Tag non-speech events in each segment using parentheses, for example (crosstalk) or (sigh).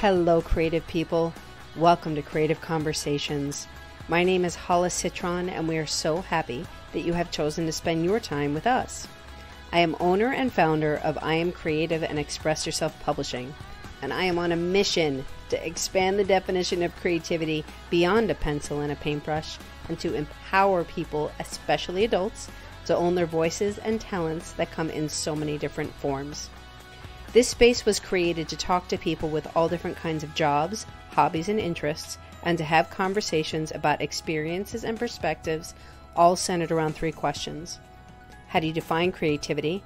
Hello, creative people. Welcome to Creative Conversations. My name is Hollis Citron, and we are so happy that you have chosen to spend your time with us. I am owner and founder of I Am Creative and Express Yourself Publishing, and I am on a mission to expand the definition of creativity beyond a pencil and a paintbrush and to empower people, especially adults, to own their voices and talents that come in so many different forms. This space was created to talk to people with all different kinds of jobs, hobbies, and interests, and to have conversations about experiences and perspectives, all centered around three questions How do you define creativity?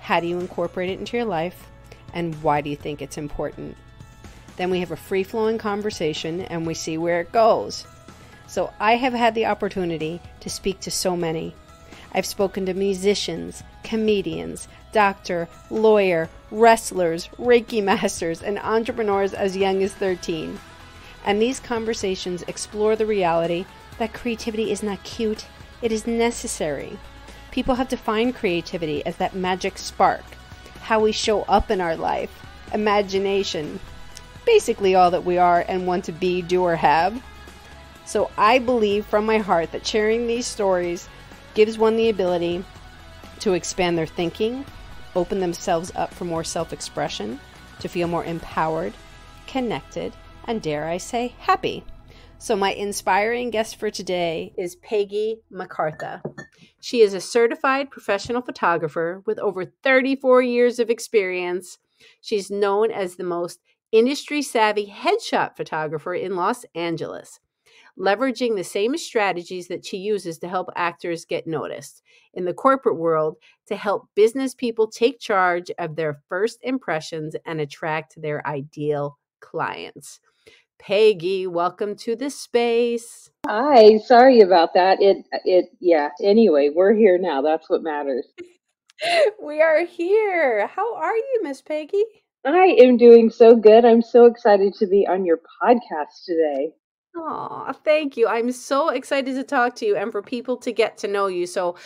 How do you incorporate it into your life? And why do you think it's important? Then we have a free flowing conversation and we see where it goes. So I have had the opportunity to speak to so many. I've spoken to musicians, comedians, doctor, lawyer, wrestlers, Reiki masters, and entrepreneurs as young as 13. And these conversations explore the reality that creativity is not cute, it is necessary. People have defined creativity as that magic spark, how we show up in our life, imagination, basically all that we are and want to be, do, or have. So I believe from my heart that sharing these stories gives one the ability to expand their thinking, open themselves up for more self expression, to feel more empowered, connected, and dare I say, happy. So, my inspiring guest for today is Peggy McCartha. She is a certified professional photographer with over 34 years of experience. She's known as the most industry savvy headshot photographer in Los Angeles leveraging the same strategies that she uses to help actors get noticed in the corporate world to help business people take charge of their first impressions and attract their ideal clients. Peggy, welcome to the space. Hi, sorry about that. It it yeah, anyway, we're here now. That's what matters. (laughs) we are here. How are you, Miss Peggy? I am doing so good. I'm so excited to be on your podcast today. Oh, thank you. I'm so excited to talk to you and for people to get to know you. So,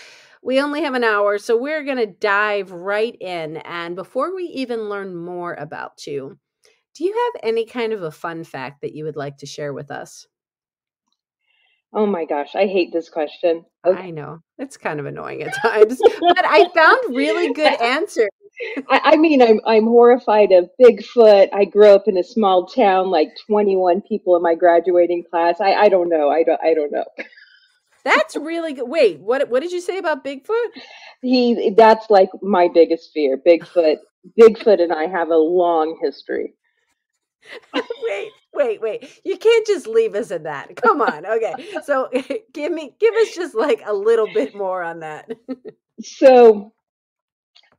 we only have an hour, so we're going to dive right in. And before we even learn more about you, do you have any kind of a fun fact that you would like to share with us? Oh my gosh, I hate this question. Okay. I know. It's kind of annoying at times, but I found really good (laughs) answers. I, I, mean, I'm I'm horrified of Bigfoot. I grew up in a small town, like 21 people in my graduating class. I, I don't know. I don't I don't know. That's really good. Wait, what what did you say about Bigfoot? He that's like my biggest fear. Bigfoot. Bigfoot and I have a long history. (laughs) wait, wait, wait. You can't just leave us at that. Come on. Okay. So (laughs) give me give us just like a little bit more on that. so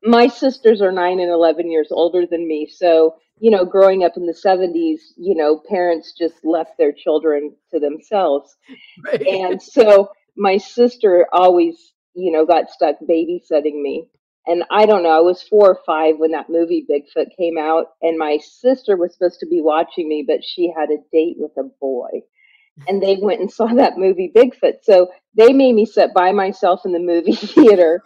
my sisters are nine and 11 years older than me. So, you know, growing up in the 70s, you know, parents just left their children to themselves. (laughs) Right. And so my sister always, you know, got stuck babysitting me. And I don't know, I was four or five when that movie Bigfoot came out, and my sister was supposed to be watching me, but she had a date with a boy. And they (laughs) went and saw that movie Bigfoot. So they made me sit by myself in the movie (laughs) theater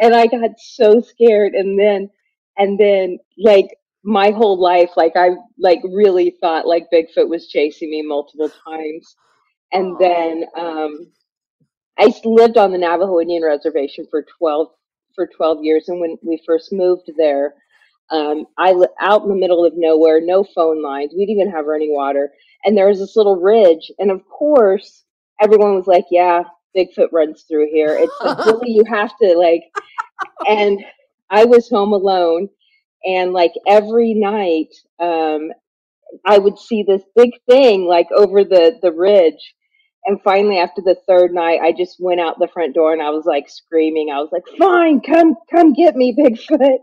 and I got so scared. And then, and then like my whole life, like I like really thought like Bigfoot was chasing me multiple times. And then, um, I lived on the Navajo Indian Reservation for 12, for 12 years. And when we first moved there, um, I li- out in the middle of nowhere, no phone lines. We didn't even have running water. And there was this little ridge. And of course, everyone was like, yeah, Bigfoot runs through here. It's like, (laughs) really, you have to like, and I was home alone and like every night, um, I would see this big thing like over the, the ridge. And finally, after the third night, I just went out the front door and I was like screaming. I was like, fine, come, come get me, (laughs) Bigfoot.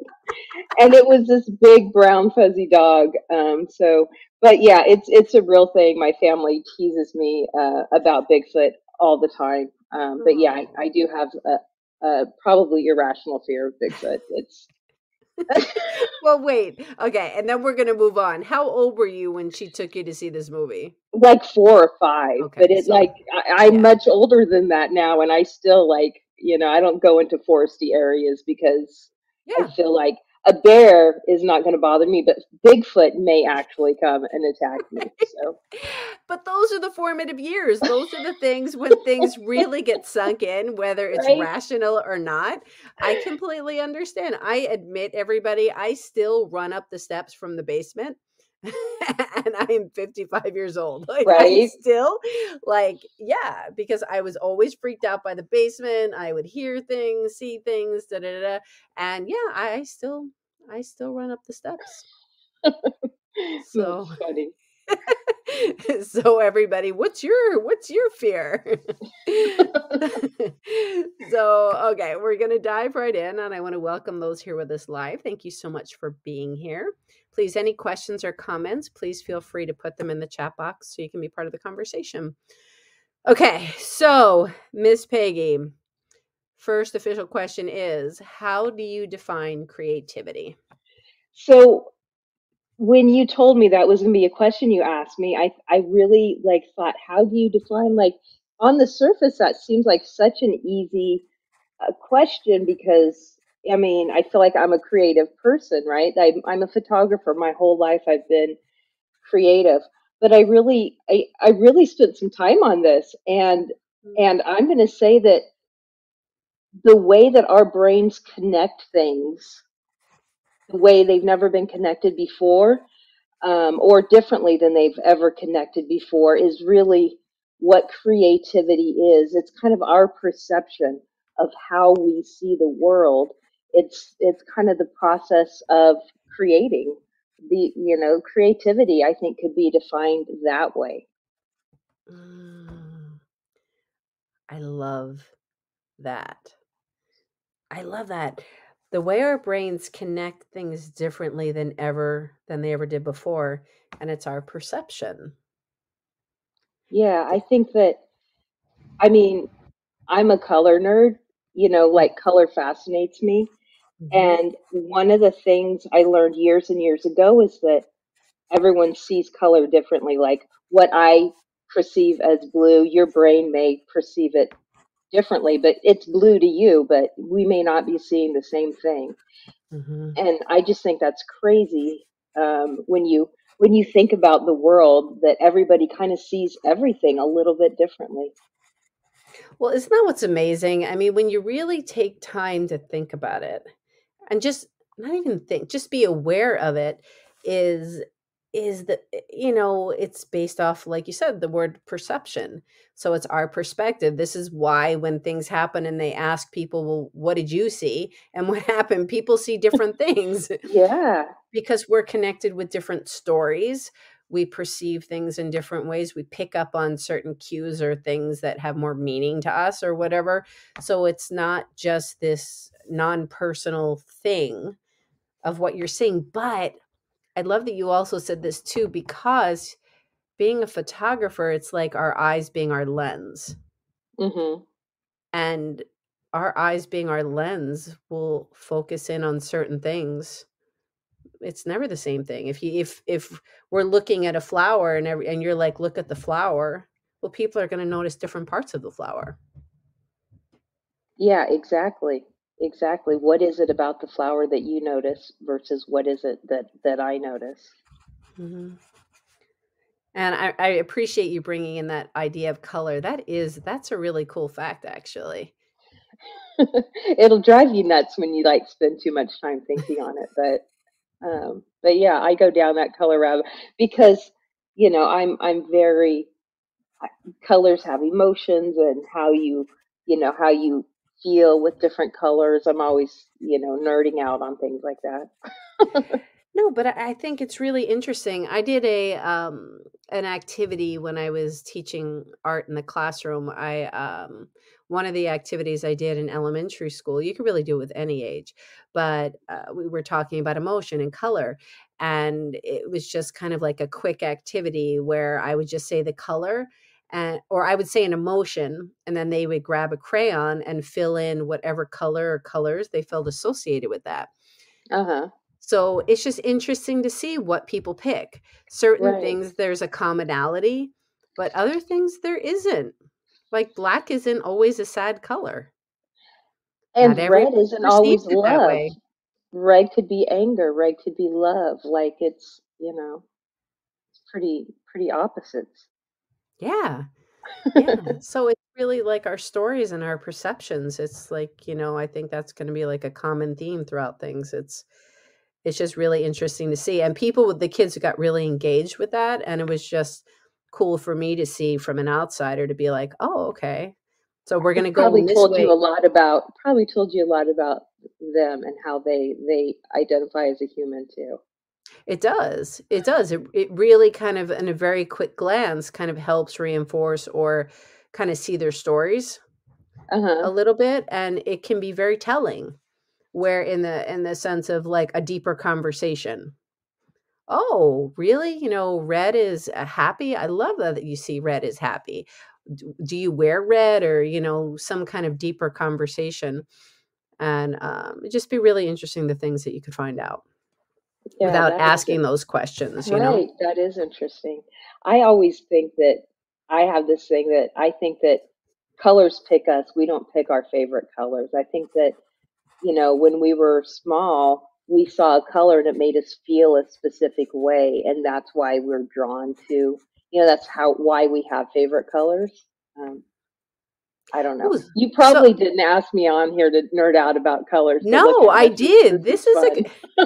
and it was this big brown fuzzy dog. Um, so, but yeah, it's, it's a real thing. My family teases me, uh, about Bigfoot all the time. Um, but yeah, I, I, do have a, a probably irrational fear of Bigfoot. It's (laughs) well, wait. Okay, and then we're gonna move on. How old were you when she took you to see this movie? Like four or five. Okay, but it so, like I, am yeah. much older than that now, and I still like you know I don't go into foresty areas because yeah. I feel like a bear is not going to bother me, but Bigfoot may actually come and attack me. So, (laughs) but those are the formative years. Those are the things when things really get sunk in, whether it's right? rational or not. I (sighs) completely understand. I admit, everybody, I still run up the steps from the basement. (laughs) and I am 55 years old. (laughs) Like, right. I still like, yeah, because I was always freaked out by the basement. I would hear things, see things, da da da. And yeah, I still I still run up the steps. (laughs) so funny. so everybody, what's your what's your fear? so okay, we're gonna dive right in, and I want to welcome those here with us live. Thank you so much for being here. Please, any questions or comments, please feel free to put them in the chat box so you can be part of the conversation. Okay, so Miss Peggy, first official question is How do you define creativity? So, when you told me that was going to be a question you asked me, I I really like thought, how do you define like on the surface that seems like such an easy uh, question because I mean, I feel like I'm a creative person, right? I, I'm a photographer. My whole life I've been creative, but I really, I, I really spent some time on this, and mm. and I'm going to say that the way that our brains connect things, the way they've never been connected before, um, or differently than they've ever connected before, is really what creativity is. It's kind of our perception of how we see the world it's it's kind of the process of creating the you know creativity i think could be defined that way. Mm, i love that. I love that. The way our brains connect things differently than ever than they ever did before and it's our perception. Yeah i think that i mean i'm a color nerd you know like color fascinates me. And one of the things I learned years and years ago is that everyone sees color differently. Like what I perceive as blue, your brain may perceive it differently, but it's blue to you, but we may not be seeing the same thing. Mm-hmm. And I just think that's crazy um, when you when you think about the world that everybody kind of sees everything a little bit differently. Well, isn't that what's amazing? I mean, when you really take time to think about it, and just not even think just be aware of it is is that eh, you know it's based off like you said the word perception. So it's our perspective. This is why when things happen and they ask people well what did you see? and what (laughs) happened people see different things. (laughs) Yeah. Because we're connected with different stories we perceive things in different ways we pick up on certain cues or things that have more meaning to us or whatever. So it's not just this non-personal thing of what you're seeing but i love that you also said this too because being a photographer it's like our eyes being our lens. Mm-hmm. and our eyes being our lens will focus in on certain things. It's never the same thing. If you if if we're looking at a flower and every and you're like look at the flower well people are going to notice different parts of the flower. Yeah exactly exactly. What is it about the flower that you notice versus what is it that that i notice? Mm-hmm. and I, I appreciate you bringing in that idea of color. That is that's a really cool fact actually. (laughs) It'll drive you nuts when you like spend too much time thinking on it but um but yeah i go down that color rabbit because you know i'm i'm very colors have emotions and how you you know how you feel with different colors. I'm always, you know, nerding out on things like that. (laughs) no, but I think it's really interesting. I did a um an activity when I was teaching art in the classroom. I um one of the activities I did in elementary school, you could really do it with any age, but uh, we were talking about emotion and color. And it was just kind of like a quick activity where I would just say the color and or I would say an emotion, and then they would grab a crayon and fill in whatever color or colors they felt associated with that. Uh huh. So it's just interesting to see what people pick. Certain right. things there's a commonality, but other things there isn't. Like black isn't always a sad color. And red isn't always love. red could be anger, red could be love. Like it's, you know, it's pretty pretty opposites. Yeah. Yeah. (laughs) So it's really like our stories and our perceptions. It's like, you know, I think that's going to be like a common theme throughout things. It's it's just really interesting to see. And people with the kids got really engaged with that and it was just cool for me to see from an outsider to be like, "Oh, okay. So we're going to go probably in this told way." you a lot about probably told you a lot about them and how they they identify as a human too. It does. It does. It it really kind of in a very quick glance kind of helps reinforce or kind of see their stories Uh-huh. a little bit and it can be very telling where in the in the sense of like a deeper conversation. Oh, really? You know, red is uh, happy. I love that that you see red is happy. Do, do you wear red or, you know, some kind of deeper conversation? And um, it'd just be really interesting the things that you could find out Yeah, without asking those questions, you know? That is interesting. I always think that I have this thing that I think that colors pick us. We don't pick our favorite colors. I think that you know, when we were small, we saw a color and it made us feel a specific way, and that's why we're drawn to. You know, that's how why we have favorite colors. Um, I don't know. Ooh, You so probably didn't ask me on here to nerd out about colors, so no, I did. this is is a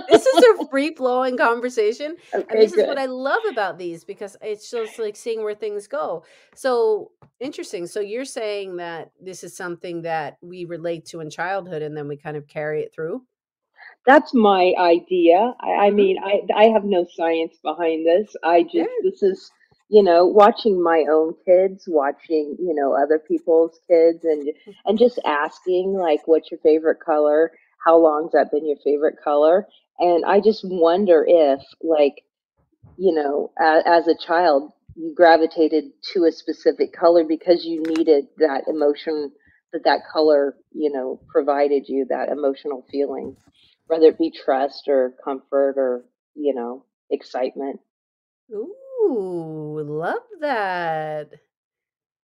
this is a (laughs) free flowing conversation, and Okay, this is what. I love about these because it's just like seeing where things go. So interesting. So you're saying that this is something that we relate to in childhood, and then we kind of carry it through. That's my idea. I, I hmm mean, I I have no science behind this. I Yeah. just this is, you know, watching my own kids, watching, you know, other people's kids and (laughs) and just asking like what's your favorite color? How long's that been your favorite color? And I just wonder if like, you know, a, as a child, you gravitated to a specific color because you needed that emotion that that color, you know, provided you that emotional feeling whether it be trust or comfort or you know excitement Ooh, love that.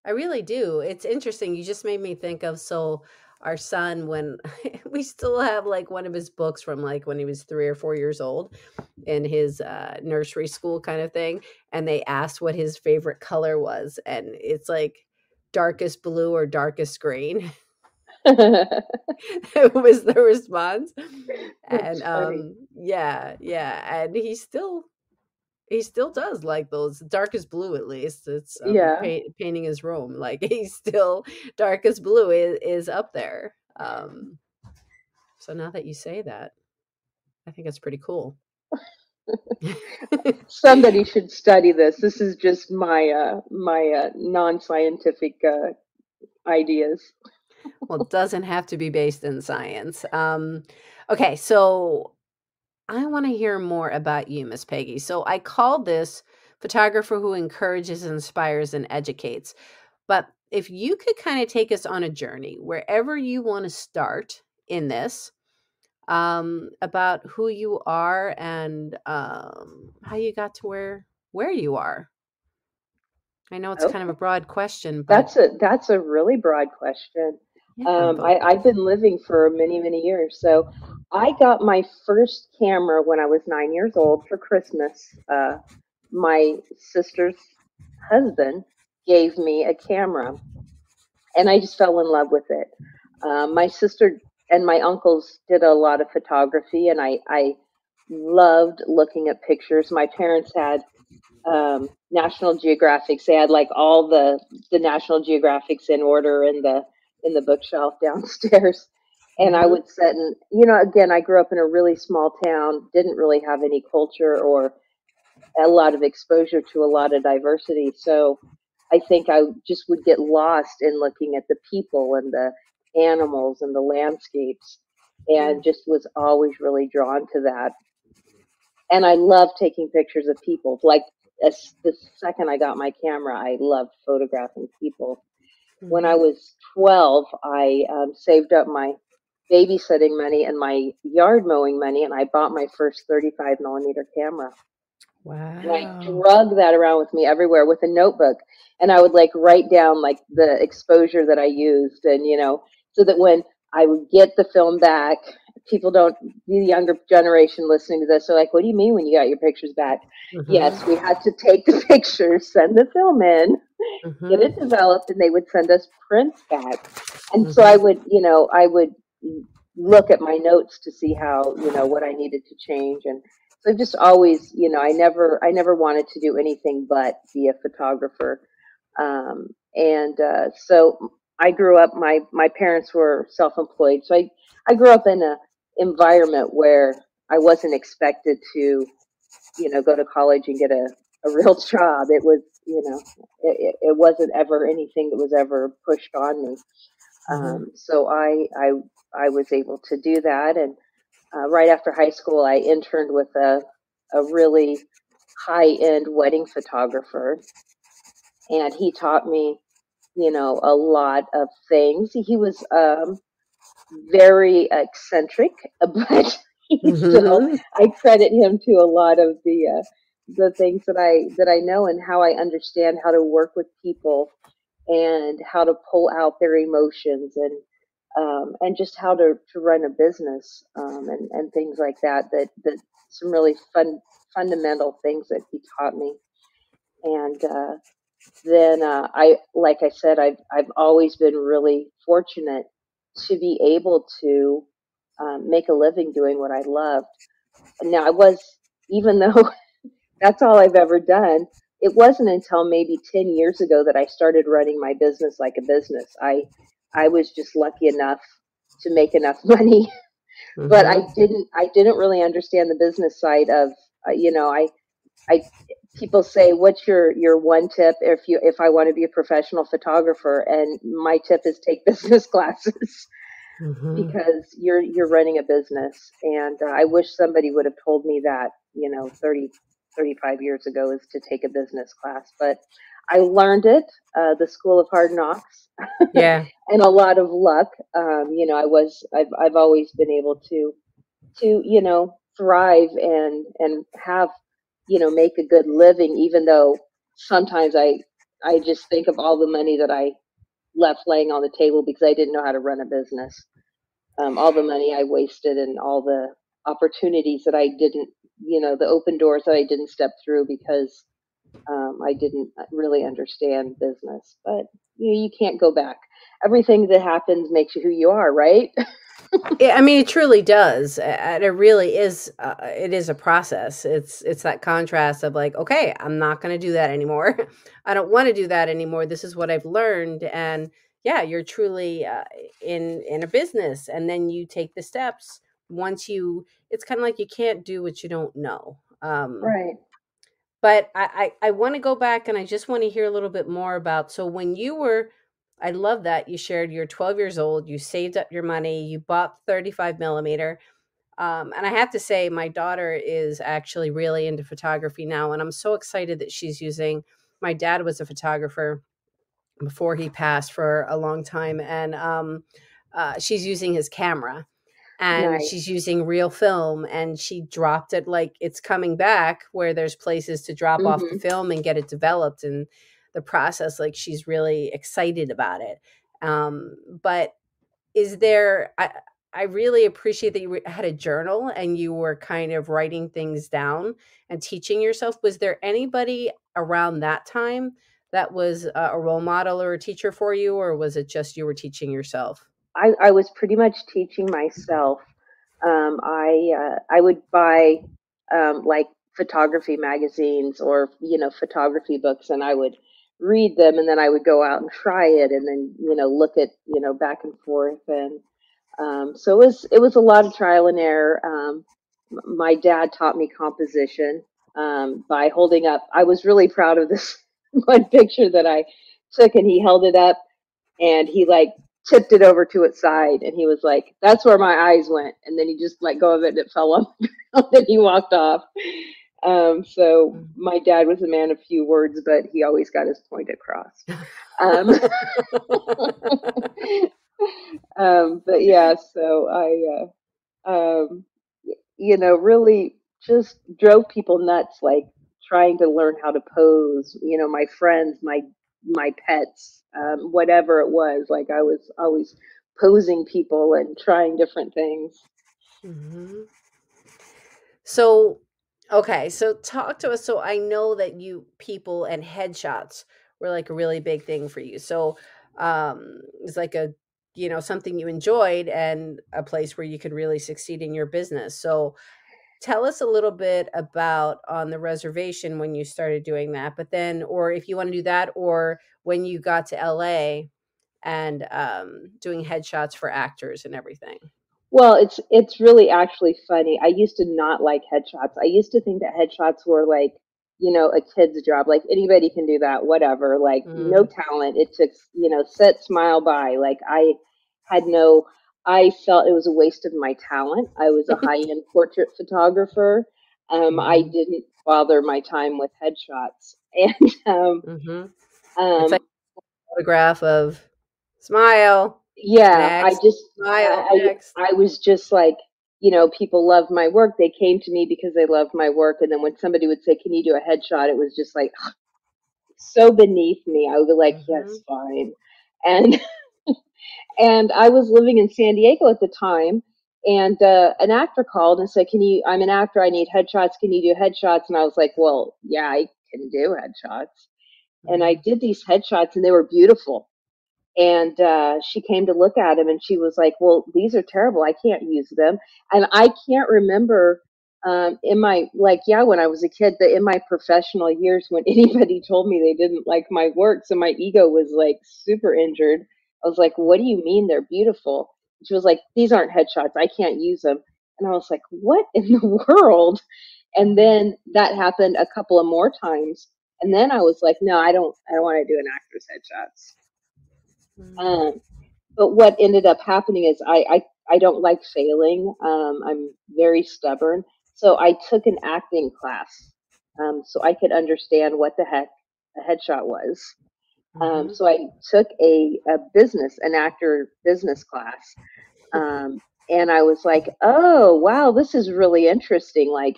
I really do. It's interesting. You just made me think of so our son when (laughs) we still have like one of his books from like when he was three or four years old in his uh, nursery school kind of thing, and they asked what his favorite color was, and it's like darkest blue or darkest green. (laughs) it was the response, (laughs) that's and funny um, yeah, yeah, and he still he still does like those darkest blue at least. It's um yeah paint, painting his room. Like (laughs) he's still darkest blue is, is up there. Um so now that you say that, I think it's pretty cool. (laughs) somebody should study this this is just my uh my uh non-scientific uh ideas well, it doesn't have to be based in science. Um okay, so I want to hear more about you, Miss Peggy. So I called this photographer who encourages, inspires, and educates. But if you could kind of take us on a journey wherever you want to start in this, um, about who you are and um, how you got to where where you are. I know it's kind of a broad question, but that's a that's a really broad question Um, I, I've been living for many, many years. So I got my first camera when I was nine years old for Christmas. Uh, my sister's husband gave me a camera, and I just fell in love with it. Um, my sister and my uncles did a lot of photography, and I, I loved looking at pictures. My parents had um, National Geographics. They had like all the the National Geographics in order and the in the bookshelf downstairs. And I hmm would sit and you know, again, I grew up in a really small town, didn't really have any culture or a lot of exposure to a lot of diversity. So I think I just would get lost in looking at the people and the animals and the landscapes and just was always really drawn to that and I love taking pictures of people. Like as the second I got my camera, I loved photographing people. When I hmm was 12, I um, saved up my babysitting money and my yard mowing money, and I bought my first 35 millimeter camera. Wow. And I drug that around with me everywhere with a notebook. And I would like write down like the exposure that I used and, you know, so that when I would get the film back people don't the younger generation listening to this are like what do you mean when you got your pictures back mm-hmm. yes we had to take the (laughs) pictures send the film in mm-hmm. get it developed and they would send us prints back and mm-hmm. so i would you know i would look at my notes to see how you know what i needed to change and so just always you know i never i never wanted to do anything but be a photographer um, and uh, so I grew up. My my parents were self-employed, so I I grew up in a environment where I wasn't expected to, you know, go to college and get a, a real (laughs) job. It was, you know, it, it wasn't ever anything that was ever pushed on me. Mm-hmm. Um, so I, I, I was able to do that. And uh, right after high school, I interned with a, a really high end wedding photographer. And he taught me, you know, a lot of things. He was, um, very eccentric, (laughs) but mm-hmm. still, I credit him to a lot of the uh, the things that I that I know and how I understand how to work with people and how to pull out their emotions and um, and just how to, to run a business um, and and things like that. That that some really fun fundamental things that he taught me. And uh, then uh, I, like I said, I've I've always been really fortunate to be able to um, make a living doing what I loved. Now, I was, even (laughs) though that's all I've ever done, it wasn't until maybe 10 years ago that I started running my business like a business. I, I was just lucky enough to make enough (laughs) money, mm-hmm. but I mm-hmm. didn't, I didn't really understand the business side of, uh, you know, I, I, people say, what's your, your one tip if you, if I want to be a professional photographer? And my tip is take (laughs) business classes. Mm-hmm. because you're you're running a business and uh, i wish somebody would have told me that you know 30 35 years ago is to take a business class but i learned it uh, the school of hard knocks yeah (laughs) and a lot of luck um, you know i was I've, I've always been able to to you know thrive and and have you know make a good living even though sometimes i i just think of all the money that i left laying on the table because i didn't know how to run a business. Um, all the money i wasted and all the opportunities that i didn't you know the open doors that i didn't step through because um, i didn't really understand business but you know you can't go back everything that happens makes you who you are right yeah, I mean, it truly does. And it really is. Uh, it is a process. It's it's that contrast of like, okay, I'm not going to do that anymore. (laughs) I don't want to do that anymore. This is what I've learned, and yeah, you're truly uh, in in a business, and then you take the steps. Once you, it's kind of like you can't do what you don't know. Um, right. But I I, I want to go back, and I just want to hear a little bit more about. So when you were I love that you shared you're 12 years old, you saved up your money, you bought 35 millimeter. Um, and I have to say, my daughter is actually really into photography now, and I'm so excited that she's using. My dad was a photographer before he passed for a long time, and um, uh, she's using his camera and she's using real film and she dropped it like it's coming back where there's places to drop mm-hmm. off the mm-hmm. film and get it developed and the process like she's really excited about it um, but is there I, I really appreciate that you had a journal and you were kind of writing things down and teaching yourself was there anybody around that time that was a role model or a teacher for you or was it just you were teaching yourself i, I was pretty much teaching myself um, i uh, i would buy um, like photography magazines or you know photography books and i would read them and then I would go out and try it and then you know look at you know back and forth and um, so it was it was a lot of trial and error. Um, my dad taught me composition um, by holding up. I was really proud of this (laughs) one picture that I took and he held it up and he like tipped it over to its side and he was like that's where my eyes went and then he just let go of it and it fell (laughs) on and then he walked off um, so mm. my dad was a man of few words, but he always got his point across. Um, (laughs) um, but yeah, so I, uh, um, you know, really just drove people nuts, like trying to learn how to pose. You know, my friends, my my pets, um, whatever it was. Like I was always posing people and trying different things. Mm-hmm. So, okay, so talk to us. So I know that you people and headshots were like a really big thing for you. So um, it's like a you know something you enjoyed and a place where you could really succeed in your business. So tell us a little bit about on the reservation when you started doing that, but then or if you want to do that or when you got to LA and um, doing headshots for actors and everything. Well, it's it's really actually funny. I used to not like headshots. I used to think that headshots were like, you know, a kid's job. Like anybody can do that, whatever. Like mm. no talent. It took, you know, set, smile, by. Like I had no I felt it was a waste of my talent. I was a (laughs) high-end portrait photographer. Um, I mm-hmm. didn't bother my time with headshots. (laughs) And um, mm-hmm. um, like photograph of smile yeah next, i just I, I, was just like you know people love my work they came to me because they loved my work and then when somebody would say can you do a headshot it was just like (sighs) so beneath me i would be like mm-hmm. yes fine and (laughs) and i was living in san diego at the time and uh, an actor called and said can you i'm an actor i need headshots can you do headshots? And i was like well yeah i can do headshots. And i mm-hmm. did these headshots and they were beautiful. And uh, she came to look at them, and she was like well these are terrible i can't use them. And i can't remember um, in my like yeah when i was a kid but in my professional years when (laughs) anybody told me they didn't like my work so my ego was like super injured i was like what do you mean they're beautiful and she was like these aren't headshots i can't use them and i was like what in the (laughs) world and then that happened a couple of more times and then i was like no i don't i don't want to do an actor's headshots Mm-hmm. Um, but what ended up happening is I, I, I don't like failing. Um, I'm very stubborn. So I took an acting class um, so I could understand what the heck a headshot was. Um, mm-hmm. so I took a, a business, an actor business class. Um, and I was like, oh, wow, this is really interesting. Like,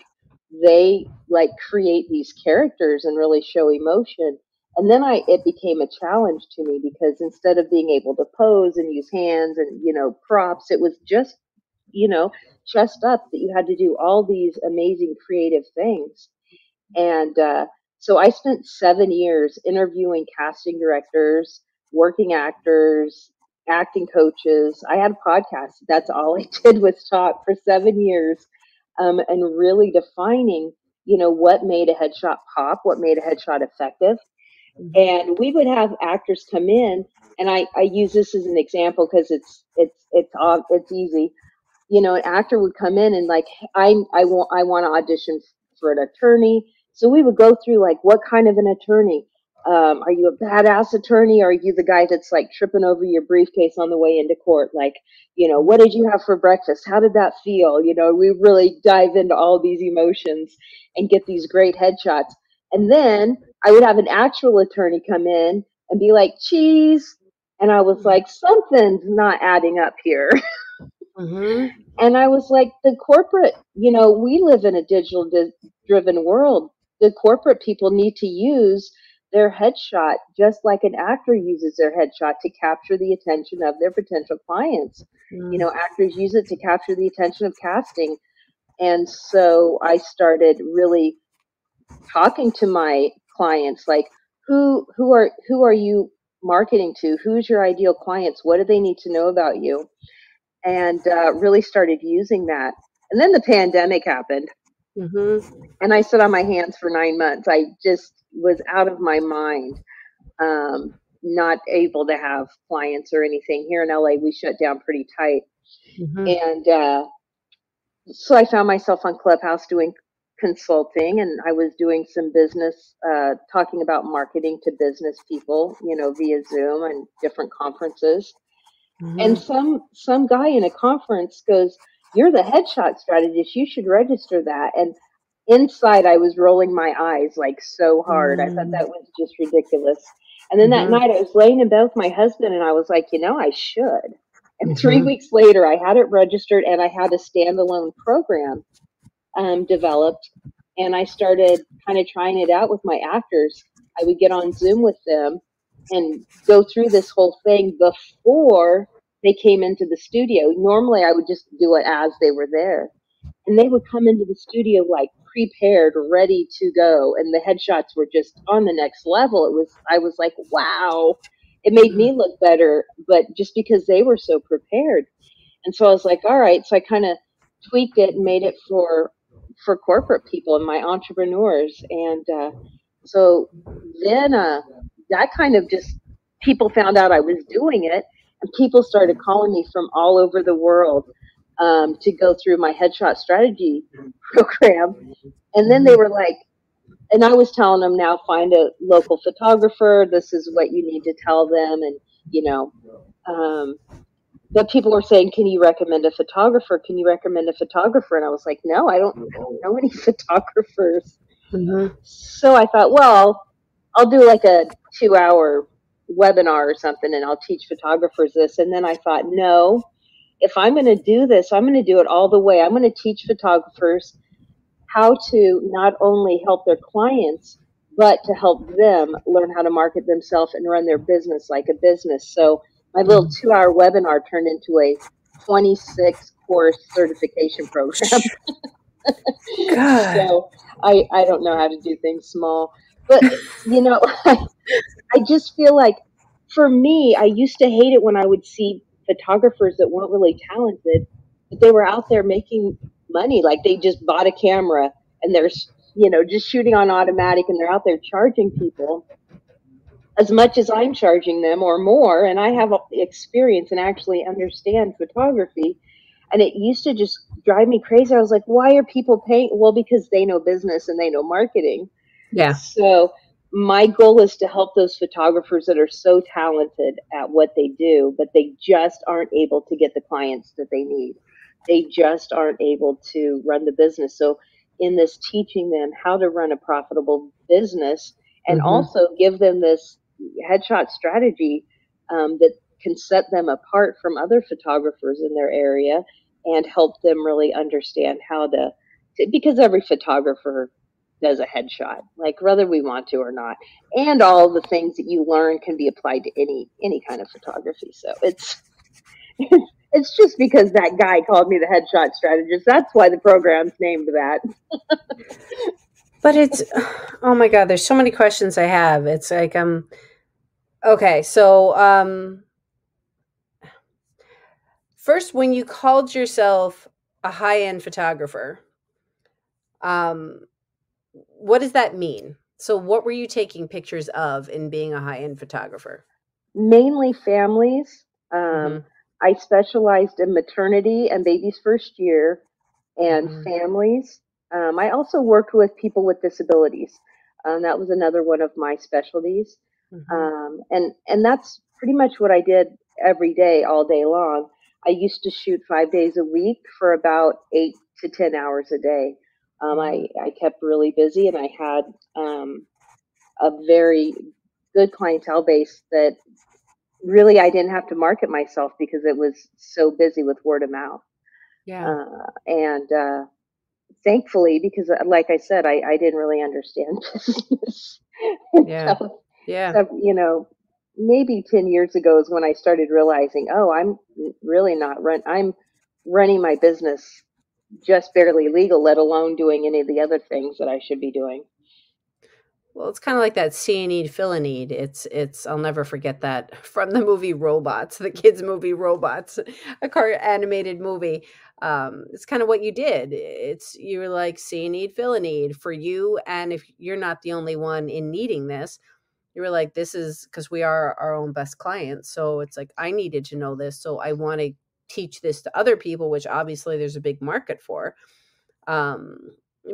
they like create these characters and really show emotion and then I it became a challenge to me because instead of being able to pose and use hands and you know props, it was just you know chest up that you had to do all these amazing creative things. And uh, so I spent seven years interviewing casting directors, working actors, acting coaches. I had a podcast. That's all I (laughs) did was talk for seven years, um, and really defining you know what made a headshot pop, what made a headshot effective Mm-hmm. And we would have actors come in, and I, I use this as an example because it's it's it's it's easy. You know, an actor would come in and like I I want I want to audition for an attorney. So we would go through like what kind of an attorney. Um, are you a badass attorney? Or are you the guy that's like tripping over your briefcase on the way into court? Like, you know, what did you have for breakfast? How did that feel? You know, we really dive into all these emotions and get these great headshots. And then I would have an actual attorney come in and be like, cheese. And I was like, something's not adding up here. (laughs) Mm-hmm. And I was like, the corporate, you know, we live in a digital di- driven world. The corporate people need to use their headshot just like an actor uses their headshot to capture the attention of their potential clients. Mm. You know, actors use it to capture the attention of casting. And so I started really talking to my clients like who who are who are you marketing to who's your ideal clients what do they need to know about you and uh, really started using that and then the pandemic happened mm-hmm. and i sat on my hands for nine months i just was out of my mind um, not able to have clients or anything here in la we shut down pretty tight mm-hmm. and uh, so i found myself on clubhouse doing consulting and I was doing some business, uh, talking about marketing to business people, you know, via Zoom and different conferences. Mm-hmm. And some some guy in a conference goes, "You're the headshot strategist. You should register that." And inside, I was rolling my eyes like so hard. Mm-hmm. I thought that mm. was just ridiculous. And then mm-hmm. that night, I was laying in bed with my husband, and I was like, "You know, I should." And three mm-hmm. weeks later, I had it registered, and I had a standalone program um, developed, and I started kind of trying it out with my actors. I would get on Zoom with them and go through this whole thing before they came into the studio. Normally, I would just do it as they were there, and they would come into the studio like prepared, ready to go, and the headshots were just on the next level. It was I was like, wow. It made me look better, but just because they were so prepared. And so I was like, all right. So I kind of tweaked it and made it for for corporate people and my entrepreneurs. And uh, so then uh, that kind of just people found out I was doing it, people started calling me from all over the world um, to go through my headshot strategy (laughs) program. And then they were like, and I was telling them now find a local photographer. This is what you need to tell them, and you know, um, but people were saying, "Can you recommend a photographer? Can you recommend a photographer?" And I was like, "No, I don't, I don't know any (laughs) photographers." Mm-hmm. So I thought, well, I'll do like a two-hour webinar or something, and I'll teach photographers this. And then I thought, no, if I'm going to do this, I'm going to do it all the way. I'm going to teach photographers how to not only help their clients, but to help them learn how to market themselves and run their business like a business. So my little two hour webinar turned into a 26 course certification program. (laughs) so I, I don't know how to do things small. But, you know, (laughs) I, I just feel like for me, I used to hate it when I would see photographers that weren't really talented, but they were out there making money. Like they just bought a camera and they're, you know, just shooting on automatic and they're out there charging people as much as I'm charging them or more, and I have experience and actually understand photography. And it used to just drive me crazy. I was like, why are people paying? Well, because they know business and they know marketing. Yeah. So my goal is to help those photographers that are so talented at what they do, but they just aren't able to get the clients that they need. They just aren't able to run the business. So, in this teaching them how to run a profitable business and mm-hmm. also give them this headshot strategy um, that can set them apart from other photographers in their area and help them really understand how to, to because every photographer does a headshot like whether we want to or not. And all the things that you learn can be applied to any any kind of photography. So it's (laughs) it's just because that guy called me the headshot strategist. That's why the program's named that. (laughs) But it's oh my god there's so many questions i have. It's like um Okay, so um first when you called yourself a high-end photographer, um what does that mean? So what were you taking pictures of in being a high-end photographer? Mainly families. Um mm-hmm. I specialized in maternity and baby's first year and mm-hmm. families. Um, I also worked with people with disabilities. Um, that was another one of my specialties. Mm-hmm. Um, and and that's pretty much what I did every day, all day long. I used to shoot five days a week for about eight to ten hours a day. Um, I. I kept really busy, and I had um, a very good clientele base that really I didn't have to market myself because it was so busy with word of mouth. Yeah, uh, and uh, thankfully, because uh, like I said, I, I didn't really understand (laughs) business. yeah. Yeah. So, you know, maybe 10 years ago is when I started realizing, oh, I'm really not run I'm running my business just barely legal, let alone doing any of the other things that I should be doing. Well, it's kind of like that see a need, fill a need. It's it's I'll never forget that (laughs) from the movie Robots, the kids movie Robots, a car animated movie. Um, it's kind of what you did. It's you were like see a need, fill a need for you, and if you're not the only one in needing this, you were like this is because we are our own best clients so it's like i needed to know this so i want to teach this to other people which obviously there's a big market for um,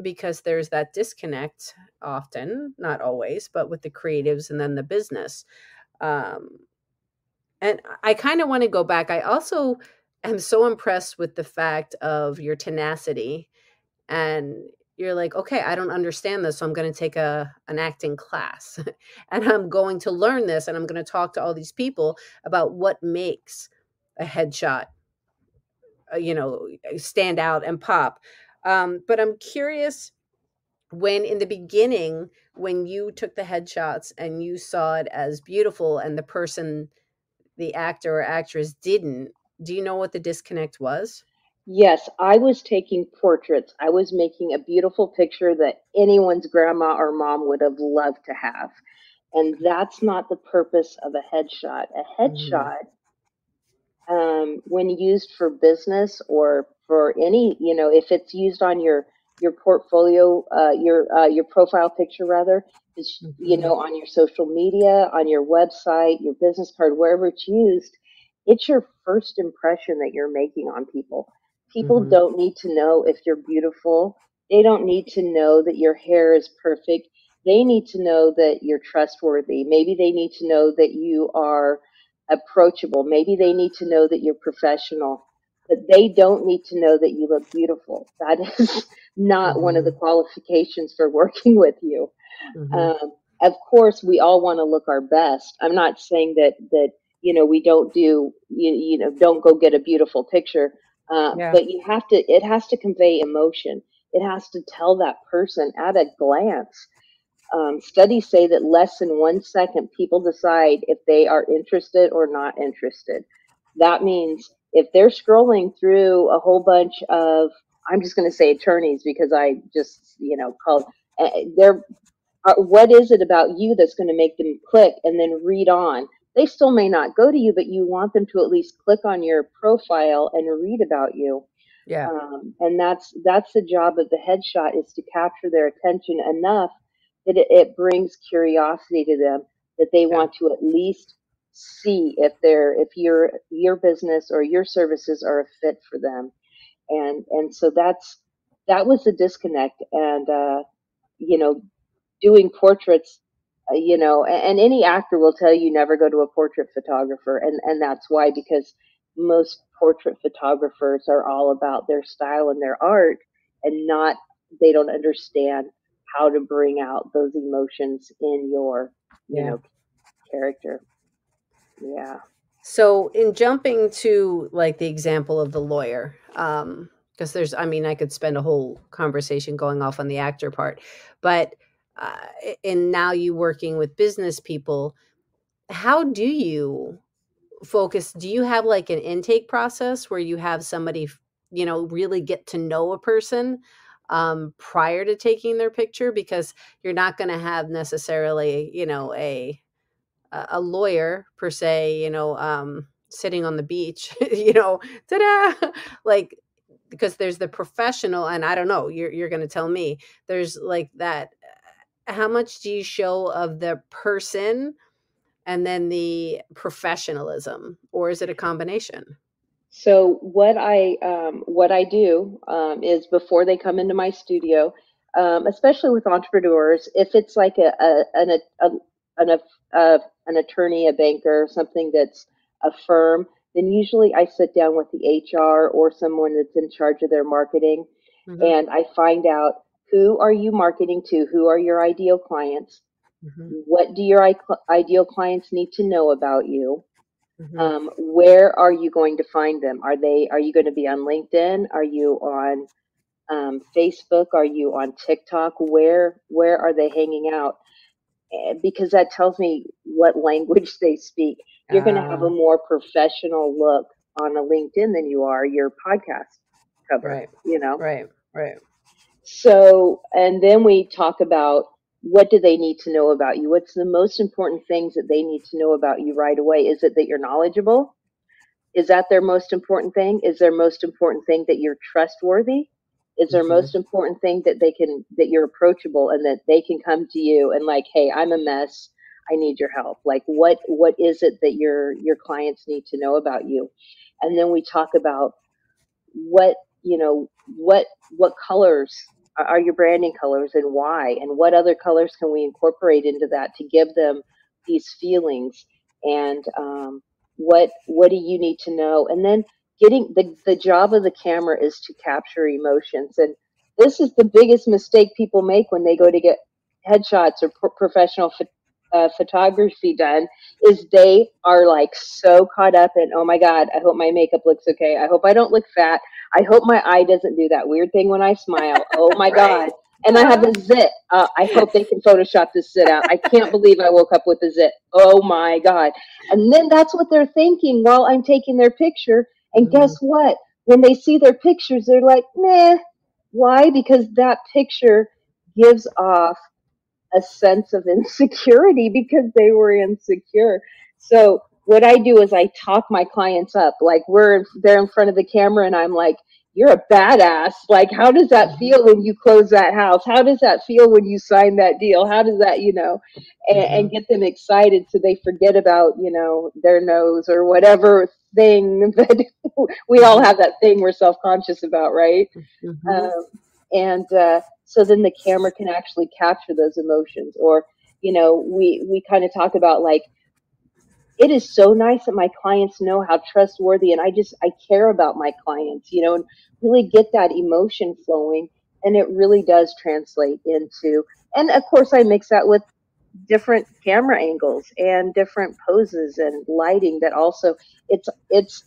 because there's that disconnect often not always but with the creatives and then the business um, and i kind of want to go back. I also am so impressed with the fact of your tenacity and you're like, okay, I don't understand this, so I'm going to take a an acting class, (laughs) and I'm going to learn this, and I'm going to talk to all these people about what makes a headshot, you know, uh, stand out and pop. Um, but I'm curious when in the beginning when you took the headshots and you saw it as beautiful and the person the actor or actress didn't do you know what the disconnect was? Yes, I was taking portraits. I was making a beautiful picture that anyone's grandma or mom would have loved to have. And that's not the purpose of a headshot. A Mm-hmm. headshot, um, when used for business or for any, you know, if it's used on your your portfolio, uh, your uh, your profile picture rather, is you Mhm. know on your social media, on your website, your business card, wherever it's used, it's your first impression that you're making on people. People Mhm. don't need to know if you're beautiful. They don't need to know that your hair is perfect. They need to know that you're trustworthy. Maybe they need to know that you are approachable. Maybe they need to know that you're professional. But they don't need to know that you look beautiful. That is (laughs) not one of the qualifications for working with you. Mhm. Um, of course, we all want to look our best. I'm not saying that that you know we don't do you, you know don't go get a beautiful picture, uh, Yeah. but you have to. It has to convey emotion. It has to tell that person at a glance. Um, studies say that less than one second, people decide if they are interested or not interested. That means if they're scrolling through a whole bunch of, I'm just going to say attorneys because I just, you know, called, uh, they're, uh, what is it about you that's going to make them click and then read on? They still may not go to you, but you want them to at least click on your profile and read about you. Yeah. Um, and that's that's the job of the headshot is to capture their attention enough that it, it brings curiosity to them that they Yeah. want to at least see if they're if your your business or your services are a fit for them and and so that's that was the disconnect and uh you know doing portraits uh, you know and, and any actor will tell you never go to a portrait photographer and and that's why because most portrait photographers are all about their style and their art and not they don't understand how to bring out those emotions in your you Yeah. know character yeah So, in jumping to like the example of the lawyer, um, because there's, I mean, I could spend a whole conversation going off on the actor part, but uh, and now you working with business people, how do you focus? Do you have like an intake process where you have somebody, you know, really get to know a person um, prior to taking their picture? Because you're not going to have necessarily, you know, a a lawyer per se, you know, um, sitting on the beach, (laughs) you know, ta-da, (laughs) like because there's the professional, and I don't know, you're you're going to tell me there's like that. uh, How much do you show of the person and then the professionalism, or is it a combination? So what I um, what I do um, is before they come into my studio, um, especially with entrepreneurs, if it's like a, a an a, an a, an attorney, a banker, something that's a firm, then usually I sit down with the HR or someone that's in charge of their marketing, Mhm, and I find out who are you marketing to, who are your ideal clients, mhm, what do your ideal clients need to know about you mhm. um, where are you going to find them? Are they are you going to be on linkedin? Are you on um, facebook? Are you on tiktok? Where where are they hanging out? Eh, because that tells me what (laughs) language they speak. You're going to have a Ah, more professional look on a linkedin than you are your podcast cover right, you know? Right, right. so, and then we talk about what do they need to know about you? What's the most important things that they need to know about you right away? Is it that you're knowledgeable? Is that their most important thing? Is their most important thing that you're trustworthy? Is their Mhm. most important thing that they can that you're approachable and that they can come to you and like, hey, I'm a mess. I need your help. Like what what is it that your your clients need to know about you? And then we talk about what you know what what colors are your branding colors and why? And what other colors can we incorporate into that to give them these feelings? And um, what what do you need to know? And then getting the, the job of the camera is to capture emotions. And this is the biggest mistake people make when they go to get headshots or pro- professional pho- uh, photography done is they are like so caught up in oh my god i hope my makeup looks okay. I hope i don't look fat i hope my eye doesn't do that weird thing when i smile oh my (laughs) Right. god and i have a zit uh, i hope they can photoshop this zit out i can't believe i woke up with a zit oh my god and then that's what they're thinking while i'm taking their picture And mm-hmm. guess what? When they see their pictures, they're like, meh. Why? Because that picture gives off a sense of (laughs) insecurity because they were insecure. So what I do is I talk my clients up. Like we're they're in front of the camera and I'm like, you're a badass. Like, how does that feel when you close that house? How does that feel when you sign that deal? How does that, you know, and, mm-hmm. and get them excited so they forget about, you know, their nose or whatever thing (laughs) that we all have that thing we're self conscious about, right? Mm-hmm. Um, and uh, so then the camera can actually capture those emotions. Or, you know, we we kind of talk about like it is so nice that my clients know how trustworthy and I just I care about my clients, you know, and really get that emotion flowing and it really does translate into and of course I mix that with different camera angles and different poses and lighting that also it's it's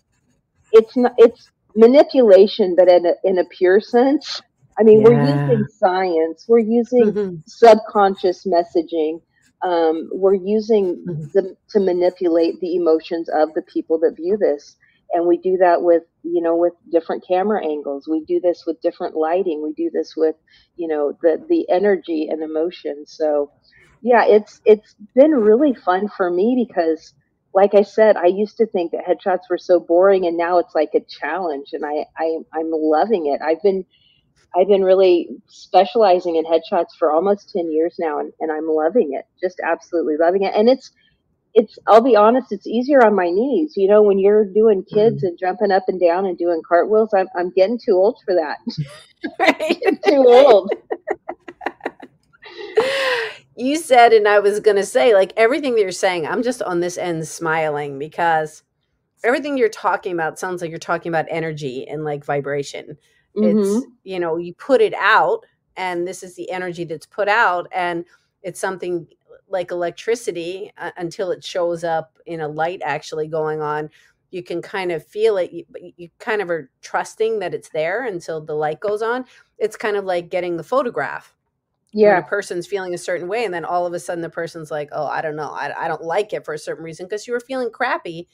it's not it's manipulation but in a, in a pure sense i mean yeah. we're using science we're using mm-hmm. subconscious messaging um, we're using mm-hmm. them to manipulate the emotions of the people that view this. And we do that with you know with different camera angles. We do this with different lighting. We do this with you know the the energy and emotion. So yeah it's it's been really fun for me because like i said i used to think that headshots were so boring and now it's like a challenge and i, I i'm loving it. I've been I've been really specializing in headshots for almost 10 years now and, and I'm loving it. Just absolutely loving it. And it's it's I'll be honest, it's easier on my knees. You know, when you're doing kids mm-hmm. and jumping up and down and doing cartwheels, I'm I'm getting too old for that. (laughs) (laughs) right? too old. (laughs) you said and I was going to say like everything that you're saying, I'm just on this end smiling because everything you're talking about sounds like you're talking about energy and like vibration Mm-hmm. It's, you know, you put it out and this is the energy that's put out and it's something like electricity uh, until it shows up in a light actually going on you can kind of feel it you, you kind of are trusting that it's there until the light goes on it's kind of like getting the photograph yeah when a person's feeling a certain way and then all of a sudden the person's like oh i don't know i, I don't like it for a certain reason because you were feeling crappy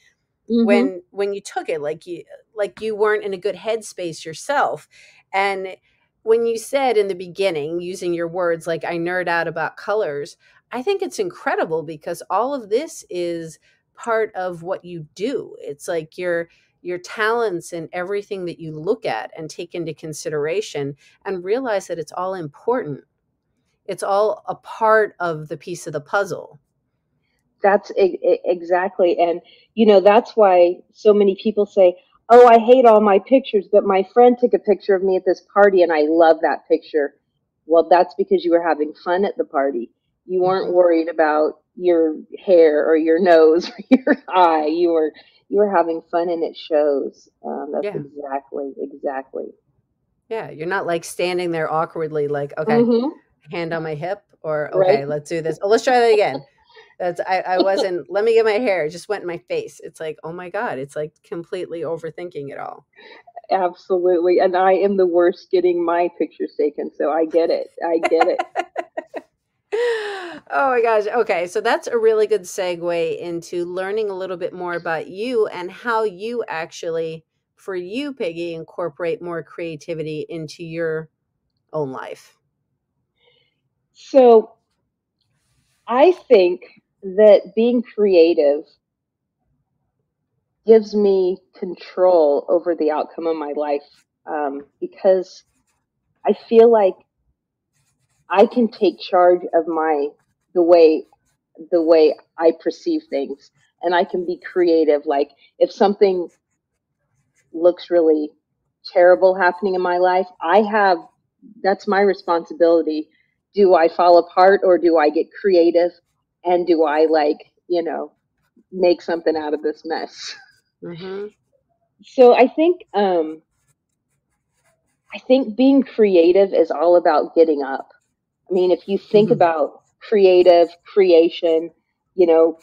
mm-hmm. when when you took it like you like you weren't in a good headspace yourself and when you said in the beginning using your words like i nerd out about colors i think it's incredible because all of this is part of what you do. It's like your your talents and everything that you look at and take into consideration and realize that it's all important. It's all a part of the piece of the puzzle. That's exactly and you know that's why so many people say oh i hate all my pictures but my friend took a picture of me at this party and i love that picture well that's because you were having fun at the party you weren't mm-hmm. worried about your hair or your nose or (laughs) your eye you were you were having fun and it shows um, that's yeah. exactly exactly yeah you're not like standing there awkwardly like okay mm-hmm. hand on my hip or okay right? let's do this oh, let's try that again that's I, I wasn't (laughs) let me get my hair it just went in my face. It's like oh my god it's like completely overthinking it all. Absolutely and i am the worst getting my pictures taken so i get it i get it. (laughs) Oh my gosh okay so that's a really good segue into learning a little bit more about you and how you actually for you peggy incorporate more creativity into your own life. So i think that being creative gives me control over the outcome of my life um, because I feel like I can take charge of my the way the way I perceive things and I can be creative. Like if something looks really terrible happening in my life I have that's my responsibility. Do I fall apart or do I get creative and do I like, you know, make something out of this mess? Mm-hmm. So I think, um, I think being creative is all about getting up. I mean, if you think mm-hmm. about creative creation, you know,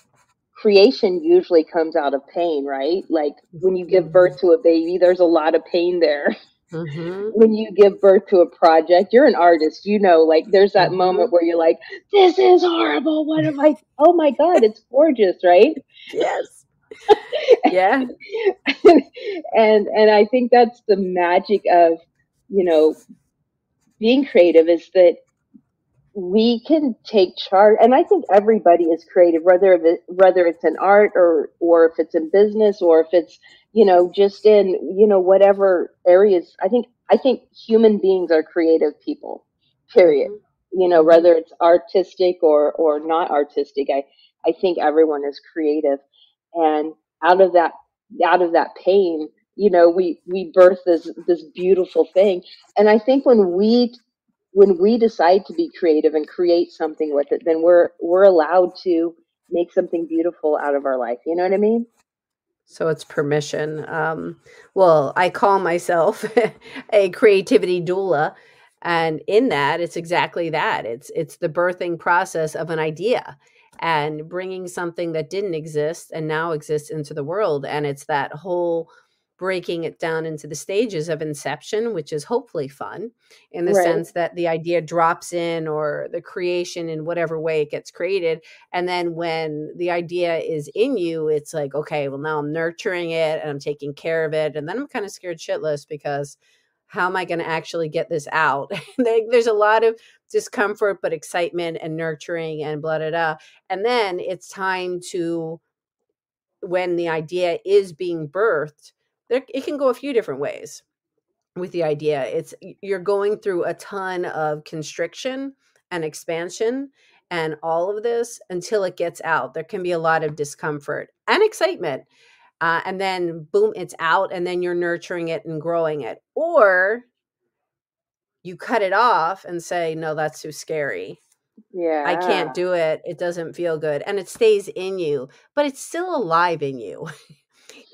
creation usually comes out of pain, right? Like when you give birth mm-hmm. to a baby, there's a lot of pain there. (laughs) Mm-hmm. When you give birth to a project, you're an artist, you know, like there's that mm-hmm. moment where you're like, this is horrible. What am I? (laughs) Oh my God, it's gorgeous, right? Yes. (laughs) yeah. and and I think that's the magic of, you know, being creative is that we can take charge and i think everybody is creative whether whether it's in art or or if it's in business or if it's you know just in you know whatever areas i think i think human beings are creative people period mm-hmm. you know whether it's artistic or or not artistic i i think everyone is creative and out of that out of that pain you know we we birth this this beautiful thing and i think when we when we decide to be creative and create something with it, then we're we're allowed to make something beautiful out of our life. You know what I mean? So it's permission. Um, well, I call myself (laughs) a creativity doula, and in that, it's exactly that. It's it's the birthing process of an idea and bringing something that didn't exist and now exists into the world. And it's that whole breaking it down into the stages of inception, which is hopefully fun in the right. sense that the idea drops in or the creation in whatever way it gets created. And then when the idea is in you, it's like, okay, well, now I'm nurturing it and I'm taking care of it. And then I'm kind of scared shitless because how am I going to actually get this out? (laughs) There's a lot of discomfort, but excitement and nurturing and blah, blah, blah. And then it's time to, when the idea is being birthed, there, it can go a few different ways with the idea. It's you're going through a ton of constriction and expansion and all of this until it gets out. There can be a lot of discomfort and excitement. Uh, and then boom, it's out, and then you're nurturing it and growing it. Or you cut it off and say, no, that's too scary. Yeah. I can't do it. It doesn't feel good. And it stays in you, but it's still alive in you. (laughs)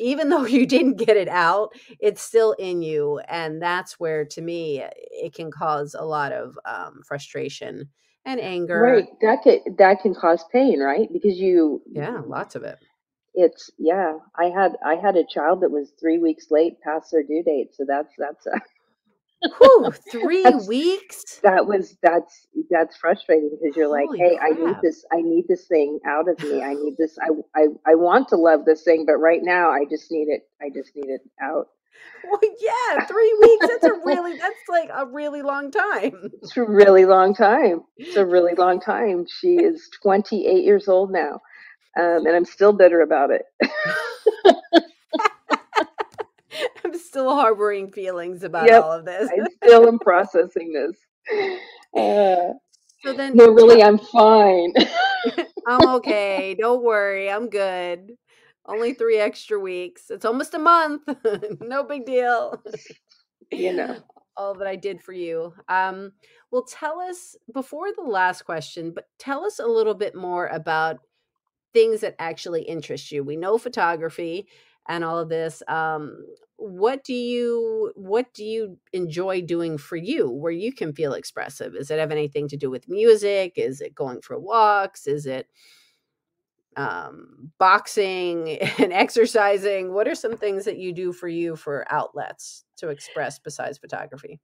even though (laughs) you didn't get it out, it's still in you. And that's where, to me, it can cause a lot of um, frustration and anger. Right. That could, that can cause pain, right? Because you. Yeah, lots of it. It's yeah. I had I had a child that was three weeks late past their due date, so that's that's a (laughs) Whew, (laughs) three weeks. That was that's that's frustrating because you're like, hey, crap. I need this, I need this thing out of me. I need (sighs) this. I, I I want to love this thing, but right now I just need it. I just need it out. Well, yeah, (laughs) three weeks. That's a really that's like a really long time. It's a really long time. It's a really long (laughs) time. She is 28 years old now, um, and I'm still bitter about it. (laughs) I'm still harboring feelings about yep, all of this. I (laughs) still am processing this. Uh, so then, no, really, I'm fine. (laughs) I'm okay. Don't worry. I'm good. Only three extra weeks. It's almost a month. no big deal. You know all that I did for you. Um, well, tell us before the last question, but tell us a little bit more about things that actually interest you. We know photography and all of this. Um, what do you what do you enjoy doing for you where you can feel expressive? Does it have anything to do with music? Is it going for walks? Is it um, boxing (laughs) and exercising? What are some things that you do for you for outlets to express besides photography?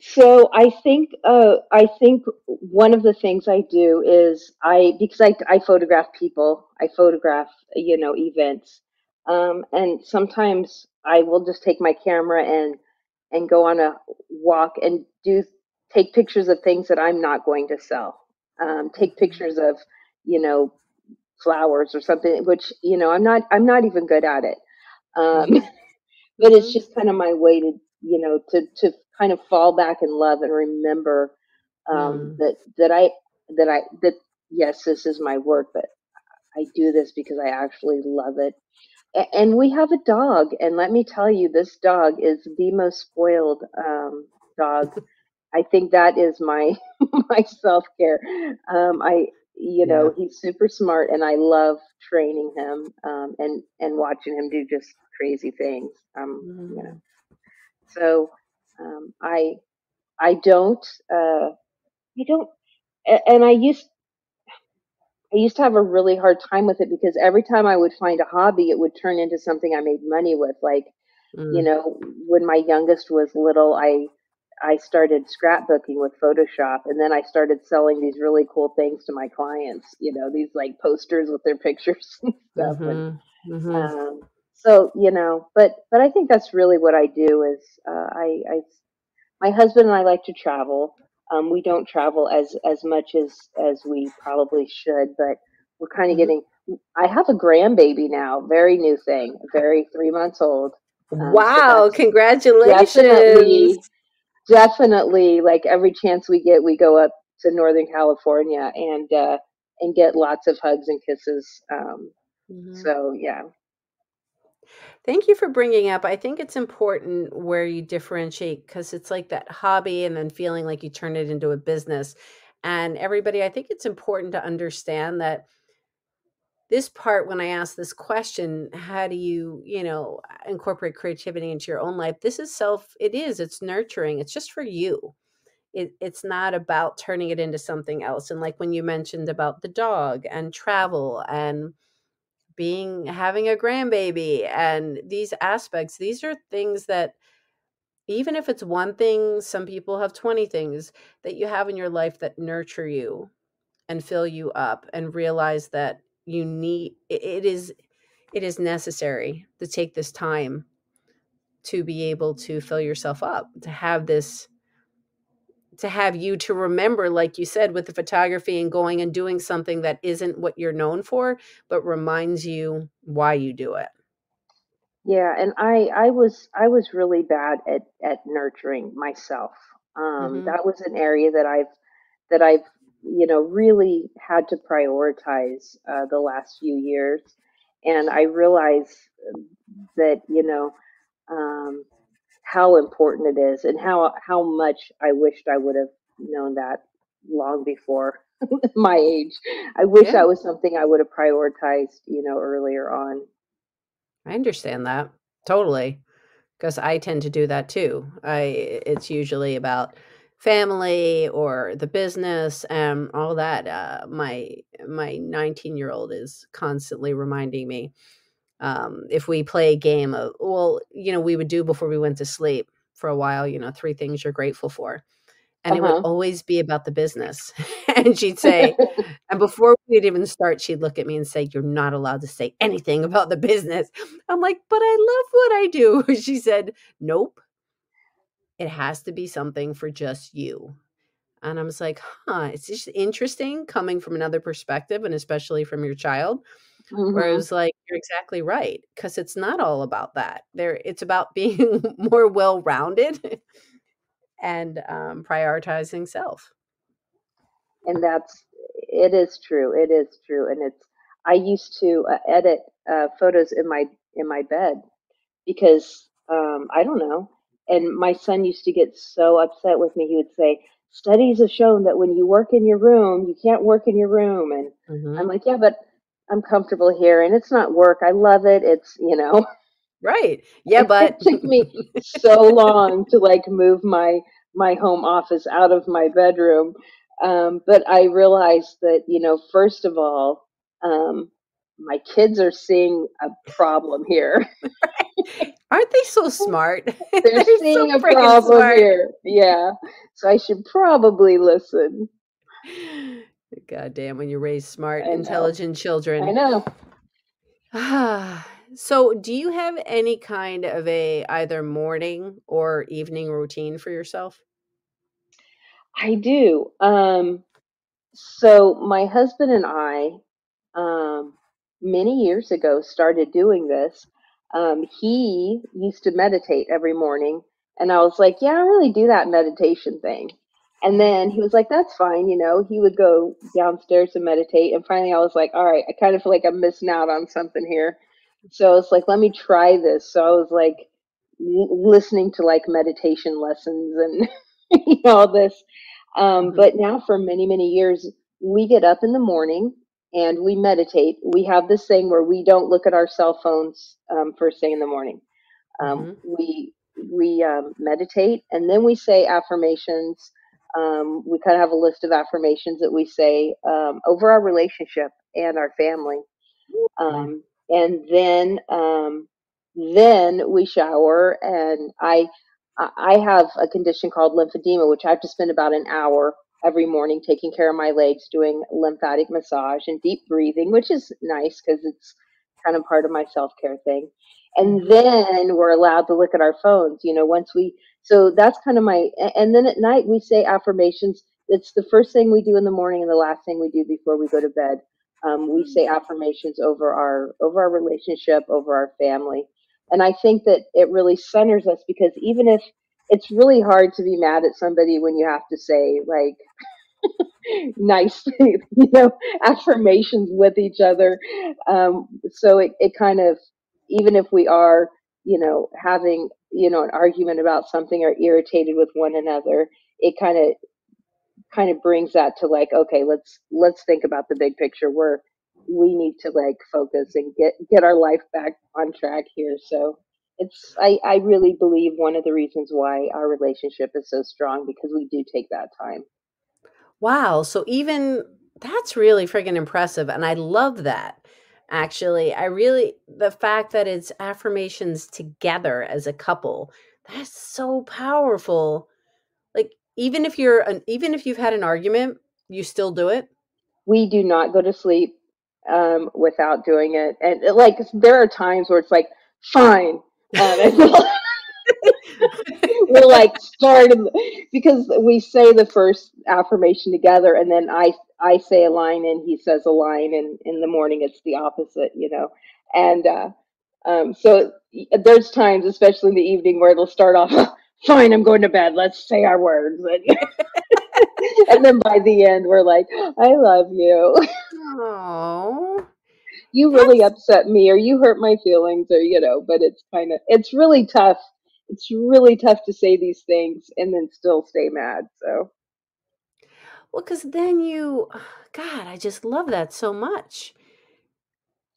So i think uh, i think one of the things i do is i because i, I photograph people i photograph you know events um, and sometimes I will just take my camera and and go on a walk and do take pictures of things that I'm not going to sell. Um, take mm-hmm. pictures of you know flowers or something, which you know I'm not I'm not even good at it. Um, mm-hmm. (laughs) but it's mm-hmm. just kind of my way to you know to to kind of fall back in love and remember um, mm. that that I that I that yes this is my work, but I do this because I actually love it and we have a dog and let me tell you this dog is the most spoiled um, dog i think that is my (laughs) my self-care um, i you know yeah. he's super smart and i love training him um, and and watching him do just crazy things um mm-hmm. you know so um, i i don't uh i don't and i used I used to have a really hard time with it because every time I would find a hobby, it would turn into something I made money with. Like, mm. you know, when my youngest was little, I I started scrapbooking with Photoshop, and then I started selling these really cool things to my clients. You know, these like posters with their (laughs) pictures and stuff. Mm-hmm. And, Mm-hmm. Um, so you know, but but I think that's really what I do is uh, I, I my husband and I like to travel. Um, we don't travel as as much as as we probably should, but we're kind of mm-hmm. getting. I have a grandbaby now, very new thing, very three months old. Um, wow! So congratulations. Definitely, definitely. Like every chance we get, we go up to Northern California and uh, and get lots of hugs and kisses. Um, mm-hmm. So yeah, Thank you for bringing up. I think it's important where you differentiate because it's like that hobby and then feeling like you turn it into a business. And everybody, I think it's important to understand that this part when I ask this question, how do you, you know, incorporate creativity into your own life? This is self, it is, it's nurturing. It's just for you. It, it's not about turning it into something else. And like when you mentioned about the dog and travel and being having a grandbaby and these aspects these are things that even if it's one thing some people have 20 things that you have in your life that nurture you and fill you up and realize that you need it is it is necessary to take this time to be able to fill yourself up to have this to have you to remember like you said with the photography and going and doing something that isn't what you're known for but reminds you why you do it. Yeah and i i was i was really bad at at nurturing myself. Um mm-hmm. that was an area that i've that i've you know really had to prioritize uh, the last few years. And i realize that you know um how important it is and how how much I wished I would have known that long before (laughs) my age. I wish yeah. that was something I would have prioritized, you know, earlier on. I understand that totally because I tend to do that too. I it's usually about family or the business and all that. Uh, my my 19 year old is constantly reminding me um, if we play a game of well you know we would do before we went to sleep for a while you know three things you're grateful for and uh-huh. it would uh-huh. always be about the business. (laughs) And she'd say (laughs) and before we'd even start she'd look at me and say you're not allowed to say anything about the business. I'm like but i love what i do. (laughs) She said nope. It has to be something for just you. And i was like huh it's just interesting coming from another perspective and especially from your child Mm-hmm. Where it was like, you're exactly right. Cause it's not all about that. There it's about being (laughs) more well rounded (laughs) and um, prioritizing self. And that's it is true. It is true. And it's I used to uh, edit uh, photos in my in my bed because um, I don't know. And my son used to get so upset with me. He would say, "Studies have shown that when you work in your room, you can't work in your room." And mm-hmm. I'm like, "Yeah, but I'm comfortable here and it's not work. I love it. It's, you know. Right. Yeah, but it (laughs) took me so long to like move my my home office out of my bedroom. Um, but I realized that, you know, first of all, um, my kids are seeing a problem here. (laughs) Aren't they so smart? (laughs) They're, They're seeing so a problem smart. here. Yeah. So I should probably listen. God damn, when you raise smart, intelligent children. I know. Ah, (sighs) so do you have any kind of a either morning or evening routine for yourself? I do. Um, so my husband and I, um, many years ago, started doing this. Um, he used to meditate every morning, and I was like, "Yeah, I really do that meditation thing." And then he was like, that's fine. You know, he would go downstairs to meditate. And finally, I was like, all right, I kind of feel like I'm missing out on something here. So I was like, let me try this. So I was like listening to like meditation lessons and (laughs) you know, all this. Um, mm-hmm. But now for many, many years, we get up in the morning and we meditate. We have this thing where we don't look at our cell phones um, first thing in the morning. Um, mm-hmm. We we um, meditate and then we say affirmations um, we kind of have a list of affirmations that we say um, over our relationship and our family. Um, and then um, then we shower and I I have a condition called lymphedema, which I have to spend about an hour every morning taking care of my legs, doing lymphatic massage and deep breathing, which is nice because it's kind of part of my self care thing. And mm-hmm. then we're allowed to look at our phones, you know, once we, so that's kind of my, and then at night we say affirmations. It's the first thing we do in the morning and the last thing we do before we go to bed. Um, we say mm-hmm. affirmations over our over our relationship, over our family, and I think that it really centers us because even if it's really hard to be mad at somebody when you have to say like (laughs) nice (laughs) you know affirmations with each other um, so it, it kind of even if we are you know having you know an argument about something or irritated with one another it kind of kind of brings that to like okay let's let's think about the big picture. Where we need to like focus and get get our life back on track here. So it's I, I really believe one of the reasons why our relationship is so strong because we do take that time. Wow. So even that's really friggin impressive and i love that actually i really the fact that it's affirmations together as a couple that's so powerful. Like even if you're an even if you've had an argument you still do it? We do not go to sleep um, without doing it and like there are times where it's like fine um, (laughs) (laughs) we're like starting because we say the first affirmation together, and then I I say a line and he says a line, and in the morning it's the opposite, you know. And uh, um, so there's times, especially in the evening, where it'll start off, (laughs) "Fine, I'm going to bed. Let's say our words." (laughs) and then by the end, we're like, "I love you." Oh you really upset me or you hurt my feelings or you know but it's kind of it's really tough it's really tough to say these things and then still stay mad so. Well because then you god i just love that so much.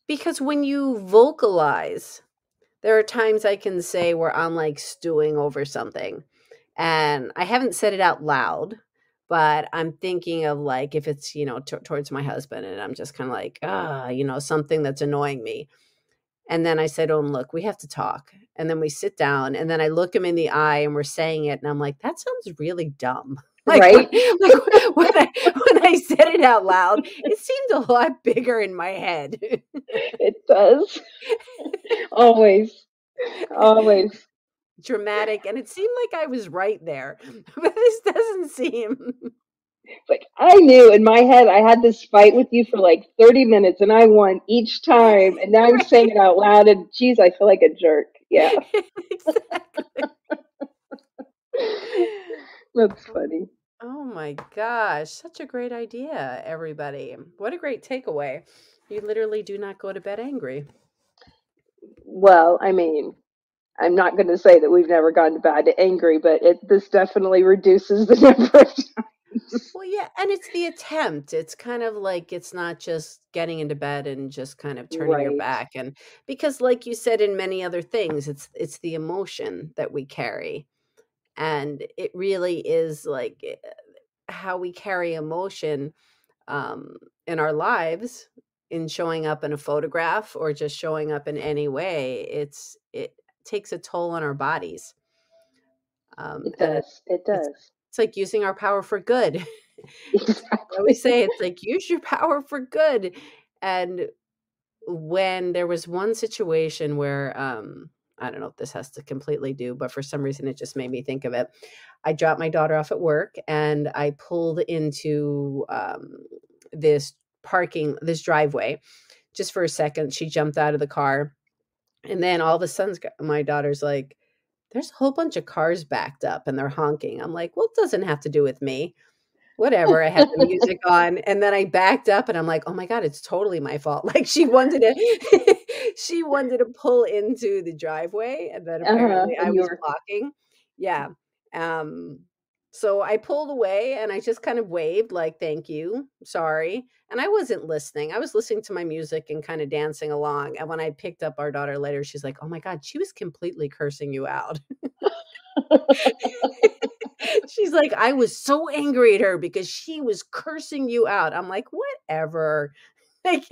Because when you vocalize there are times i can say where i'm like stewing over something and i haven't said it out loud but I'm thinking of like if it's you know t- towards my husband and I'm just kind of like ah you know something that's annoying me and then I said oh look we have to talk and then we sit down and then I look him in the eye and we're saying it and I'm like that sounds really dumb. (laughs) Like, right? (laughs) like (laughs) when I when I said it out loud it seemed a lot bigger in my head. It does. Always. Always. Dramatic and it seemed like I was right there. But this doesn't seem like I knew in my head I had this fight with you for like 30 minutes and I won each time and now I'm saying it out loud and geez I feel like a jerk. Yeah. (laughs) (laughs) That's funny. Oh my gosh, such a great idea, everybody. What a great takeaway. You literally do not go to bed angry. Well, I mean, I'm not going to say that we've never gone to bed angry, but it this definitely reduces the (laughs) number of times. Well, yeah, and it's the attempt. It's kind of like it's not just getting into bed and just kind of turning right. your back and because like you said in many other things, it's it's the emotion that we carry. And it really is like eh, how we carry emotion um, in our lives in showing up in a photograph or just showing up in any way it's it takes a toll on our bodies. Um, it does. It does. It's, it's, like using our power for good. (laughs) Exactly. I always say it's like use your power for good. And when there was one situation where um, I don't know if this has to completely do, but for some reason it just made me think of it. I dropped my daughter off at work and I pulled into um, this parking, this driveway just for a second. She jumped out of the car and then all of a sudden, my daughter's like, there's a whole bunch of cars backed up and they're honking. I'm like, well, it doesn't have to do with me. Whatever. I had the music on. And then I backed up and I'm like, oh my God, it's totally my fault. (laughs) Like she wanted to (laughs) she wanted to pull into the driveway and then uh-huh, apparently uh-huh, I was blocking. Yeah. Um so I pulled away and I just kind of waved, like, thank you, sorry. And I wasn't listening. I was listening to my music and kind of dancing along. And when I picked up our daughter later, she's like, oh my God, she was completely cursing you out. (laughs) she's like, I was so angry at her because she was cursing you out. I'm like, whatever. (laughs) Like,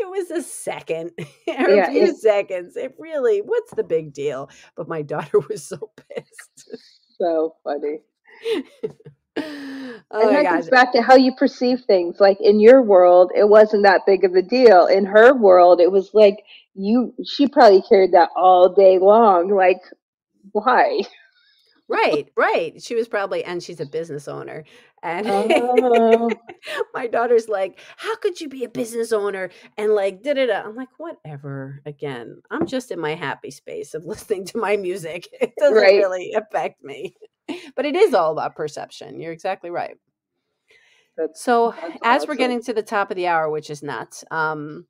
it was a second (laughs) or yeah, a few seconds. It really, what's the big deal? But my daughter was so pissed so funny. (laughs) oh and my that goes back to how you perceive things. Like in your world, it wasn't that big of a deal. In her world, it was like you. She probably carried that all day long. Like, why? Right, right. She was probably, and she's a business owner. And Oh, (laughs) my daughter's like, How could you be a business owner? And like, da da da. I'm like, Whatever. Again, I'm just in my happy space of (laughs) listening to my music. It doesn't right. really affect me. (laughs) But it is all about perception. You're exactly right. That's So, that's as we're getting to the top of the hour, which is nuts, um,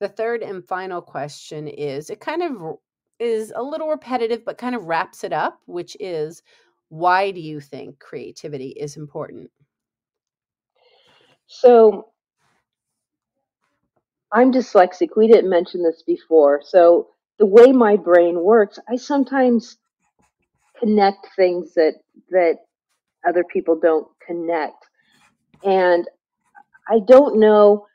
the third and final question is it kind of is a little repetitive, but kind of wraps it up, which is why do you think creativity is important? So I'm dyslexic. We didn't mention this before. So the way my brain works, I sometimes connect things that that other people don't connect. And I don't know.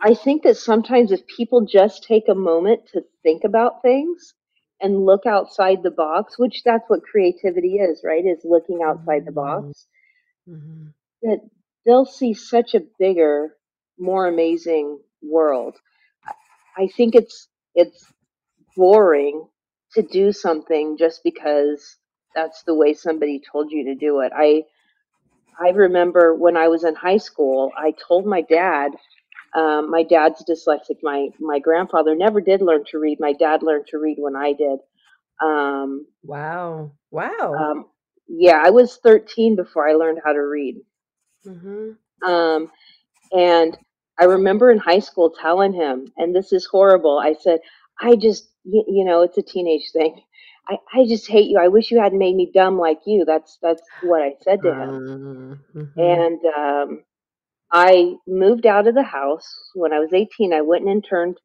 I think that sometimes if people just take a moment to think about things and look outside the box, which that's what creativity is, right? Is looking outside the box, mhm, that they'll see such a bigger, more amazing world. I I think it's it's boring to do something just because that's the way somebody told you to do it. I I remember when I was in high school, I told my dad, um, my dad's dyslexic. My my grandfather never did learn to read. My dad learned to read when I did. Um, Wow. Wow. um, yeah, I was 13 before I learned how to read. hmm Um, and I remember in high school telling him, and this is horrible. I said, I just, you, you know, it's a teenage thing. I, I just hate you. I wish you hadn't made me dumb like you. That's that's what I said to him. hmm And um, I moved out of the house when I was 18. I went and interned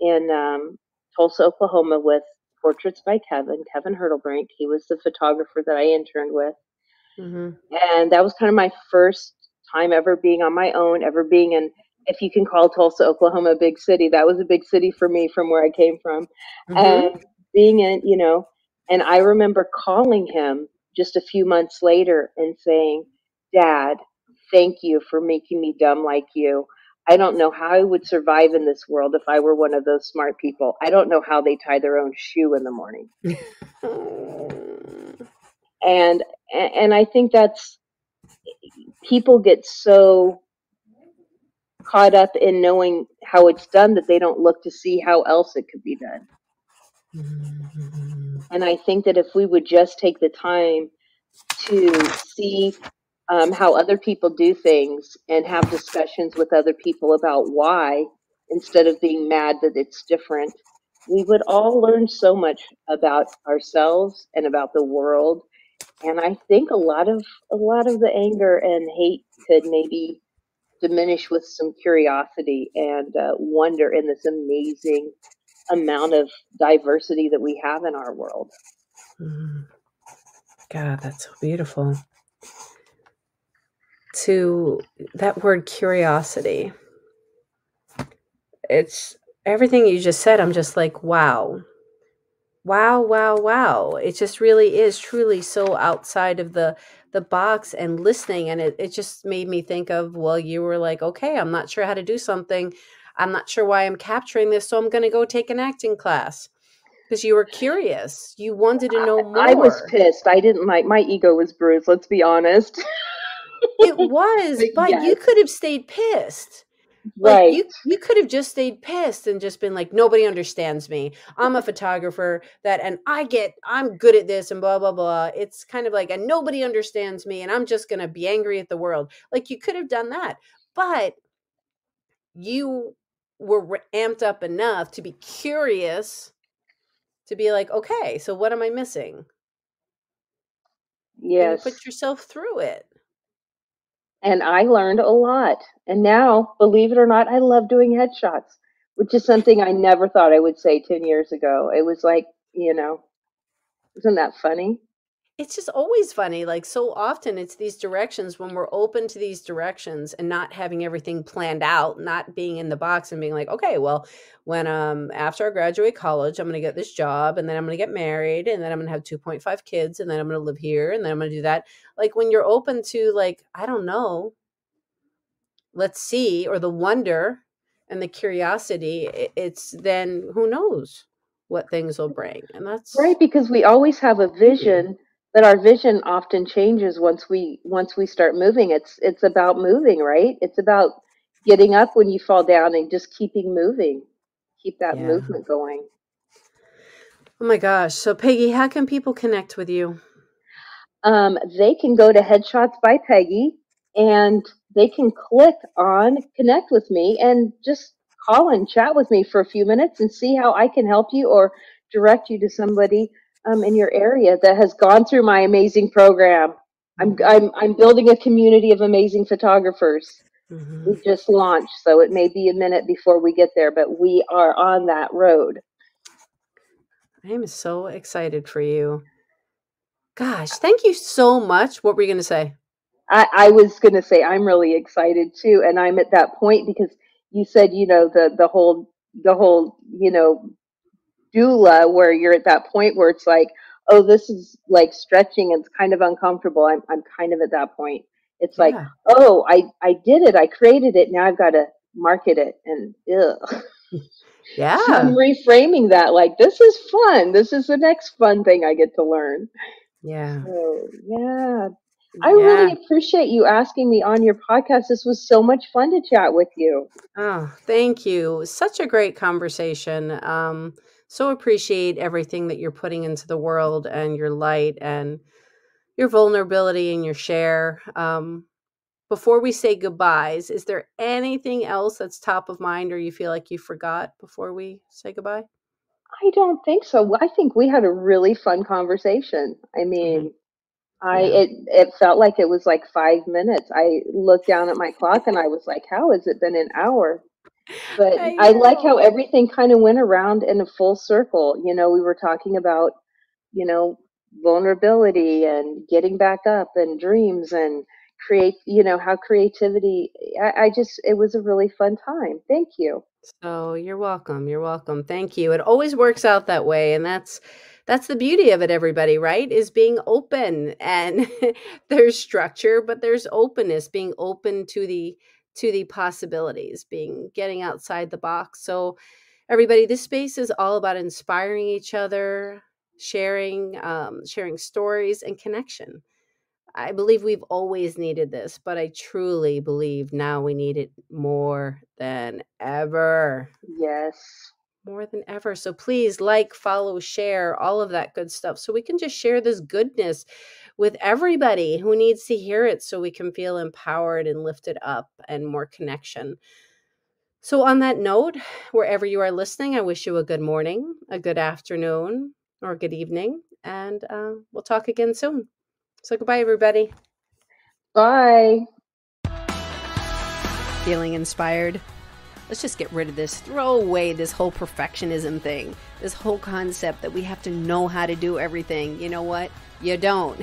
in um, Tulsa, Oklahoma with Portraits by Kevin, Kevin Hurtlebrink. He was the photographer that I interned with. hmm And that was kind of my first time ever being on my own, ever being in, if you can call Tulsa, Oklahoma a big city. That was a big city for me from where I came from. hmm And being in, you know, and I remember calling him just a few months later and saying, Dad, thank you for making me dumb like you. I don't know how I would survive in this world if I were one of those smart people. I don't know how they tie their own shoe in the morning. And and I think that's people get so caught up in knowing how it's done that they don't look to see how else it could be done. Mhm. And I think that if we would just take the time to see um, how other people do things and have discussions with other people about why, instead of being mad that it's different, we would all learn so much about ourselves and about the world. And I think a lot of a lot of the anger and hate could maybe diminish with some curiosity and uh, wonder in this amazing amount of diversity that we have in our world. Mm. God, that's so beautiful. To that word curiosity, it's everything you just said. I'm just like, wow, wow, wow, wow. It just really is truly so outside of the the box and listening. And it, it just made me think of, well, you were like, okay, I'm not sure how to do something. I'm not sure why I'm capturing this, so I'm gonna go take an acting class. Because you were curious. You wanted to know more I was pissed. I didn't like my ego was bruised. Let's be honest. (laughs) It was, But but you could have stayed pissed. Like right. you you could have just stayed pissed and just been like nobody understands me. I'm a photographer that and I get I'm good at this and blah blah blah. It's kind of like and nobody understands me and I'm just going to be angry at the world. Like you could have done that. But you were re- amped up enough to be curious to be like, "Okay, so what am I missing?" And Yes. put yourself through it. And I learned a lot. And now, believe it or not, I love doing headshots, which is something I never thought I would say 10 years ago. It was like, you know, isn't that funny? It's just always funny. Like so often it's these directions when we're open to these directions and not having everything planned out, not being in the box and being like, okay, well, when um after I graduate college, I'm gonna get this job and then I'm gonna get married and then I'm gonna have 2.5 kids and then I'm gonna live here and then I'm gonna do that. Like when you're open to like, I don't know, let's see, or the wonder and the curiosity, it's then who knows what things will bring. And that's right, because we always have a vision but our vision often changes once we once we start moving. It's it's about moving right? It's about getting up when you fall down and just keeping moving. Keep that yeah. movement going. Oh my gosh. So peggy how can people connect with you? Um, they can go to headshots by peggy and they can click on connect with me and just call and chat with me for a few minutes and see how i can help you or direct you to somebody um, in your area that has gone through my amazing program. I'm mm-hmm. I'm I'm building a community of amazing photographers. Mm-hmm. We just launched, so it may be a minute before we get there, but we are on that road. I am so excited for you. Gosh, thank you so much. What were you going to say? I, I was going to say I'm really excited too, and I'm at that point because you said you know the the whole the whole you know doula where you're at that point where it's like, oh, this is like stretching. It's kind of uncomfortable. I'm, I'm kind of at that point. It's like, oh, I, I did it. I created it. Now I've got to market it. And ugh. (laughs) Yeah. So I'm reframing that like, this is fun. This is the next fun thing I get to learn. Yeah. So, yeah. I yeah. really appreciate you asking me on your podcast. This was so much fun to chat with you. Oh, thank you. Such a great conversation. Um, so appreciate everything that you're putting into the world and your light and your vulnerability and your share. Um, before we say goodbyes, is there anything else that's top of mind or you feel like you forgot before we say goodbye? I don't think so. I think we had a really fun conversation. I mean, mm-hmm. I yeah. it it felt like it was like 5 minutes. I looked down at my clock and I was like, how has it been an hour? But I, I like how everything kind of went around in a full circle. You know, we were talking about, you know, vulnerability and getting back up and dreams and create, you know, how creativity, I, I just, it was a really fun time. Thank you. So you're welcome. You're welcome. Thank you. It always works out that way. And that's, that's the beauty of it everybody right is being open and (laughs) there's structure but there's openness being open to the to the possibilities, being getting outside the box. So, everybody, this space is all about inspiring each other, sharing, um, sharing stories, and connection. I believe we've always needed this, but I truly believe now we need it more than ever. Yes. More than ever. So please like, follow, share, all of that good stuff so we can just share this goodness with everybody who needs to hear it so we can feel empowered and lifted up and more connection. So, on that note, wherever you are listening, I wish you a good morning, a good afternoon, or a good evening, and uh, we'll talk again soon. So, goodbye, everybody. Bye. Feeling inspired? Let's just get rid of this, throw away this whole perfectionism thing, this whole concept that we have to know how to do everything. You know what? You don't.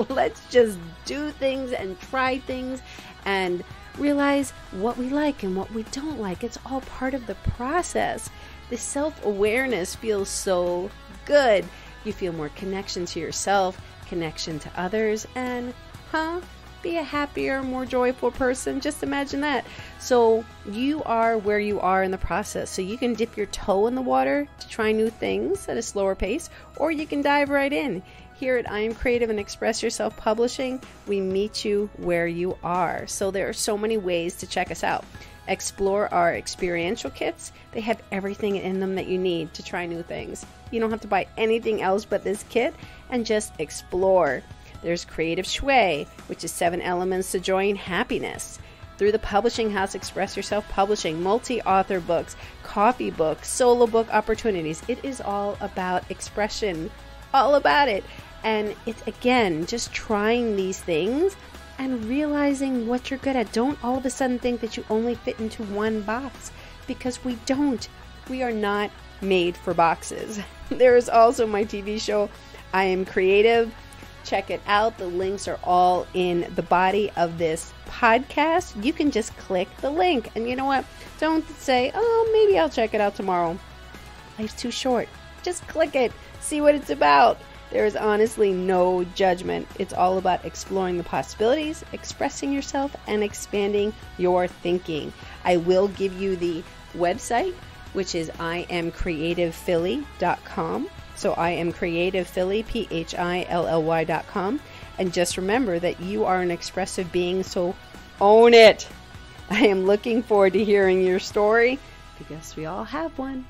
(laughs) Let's just do things and try things and realize what we like and what we don't like. It's all part of the process. The self awareness feels so good. You feel more connection to yourself, connection to others, and, huh? Be a happier, more joyful person. Just imagine that. So, you are where you are in the process. So, you can dip your toe in the water to try new things at a slower pace, or you can dive right in. Here at I Am Creative and Express Yourself Publishing, we meet you where you are. So there are so many ways to check us out. Explore our experiential kits. They have everything in them that you need to try new things. You don't have to buy anything else but this kit and just explore. There's Creative Shui, which is seven elements to joy and happiness. Through the publishing house, Express Yourself Publishing, multi author books, coffee books, solo book opportunities. It is all about expression, all about it. And it's again just trying these things and realizing what you're good at. Don't all of a sudden think that you only fit into one box because we don't. We are not made for boxes. (laughs) There is also my TV show, I Am Creative. check it out. The links are all in the body of this podcast. You can just click the link. And you know what? Don't say, oh, maybe I'll check it out tomorrow. Life's too short. Just click it, see what it's about. There is honestly no judgment. It's all about exploring the possibilities, expressing yourself, and expanding your thinking. I will give you the website, which is iamcreativephilly.com. So I am creative Philly, P H I L L Y.com. And just remember that you are an expressive being, so own it. I am looking forward to hearing your story because we all have one.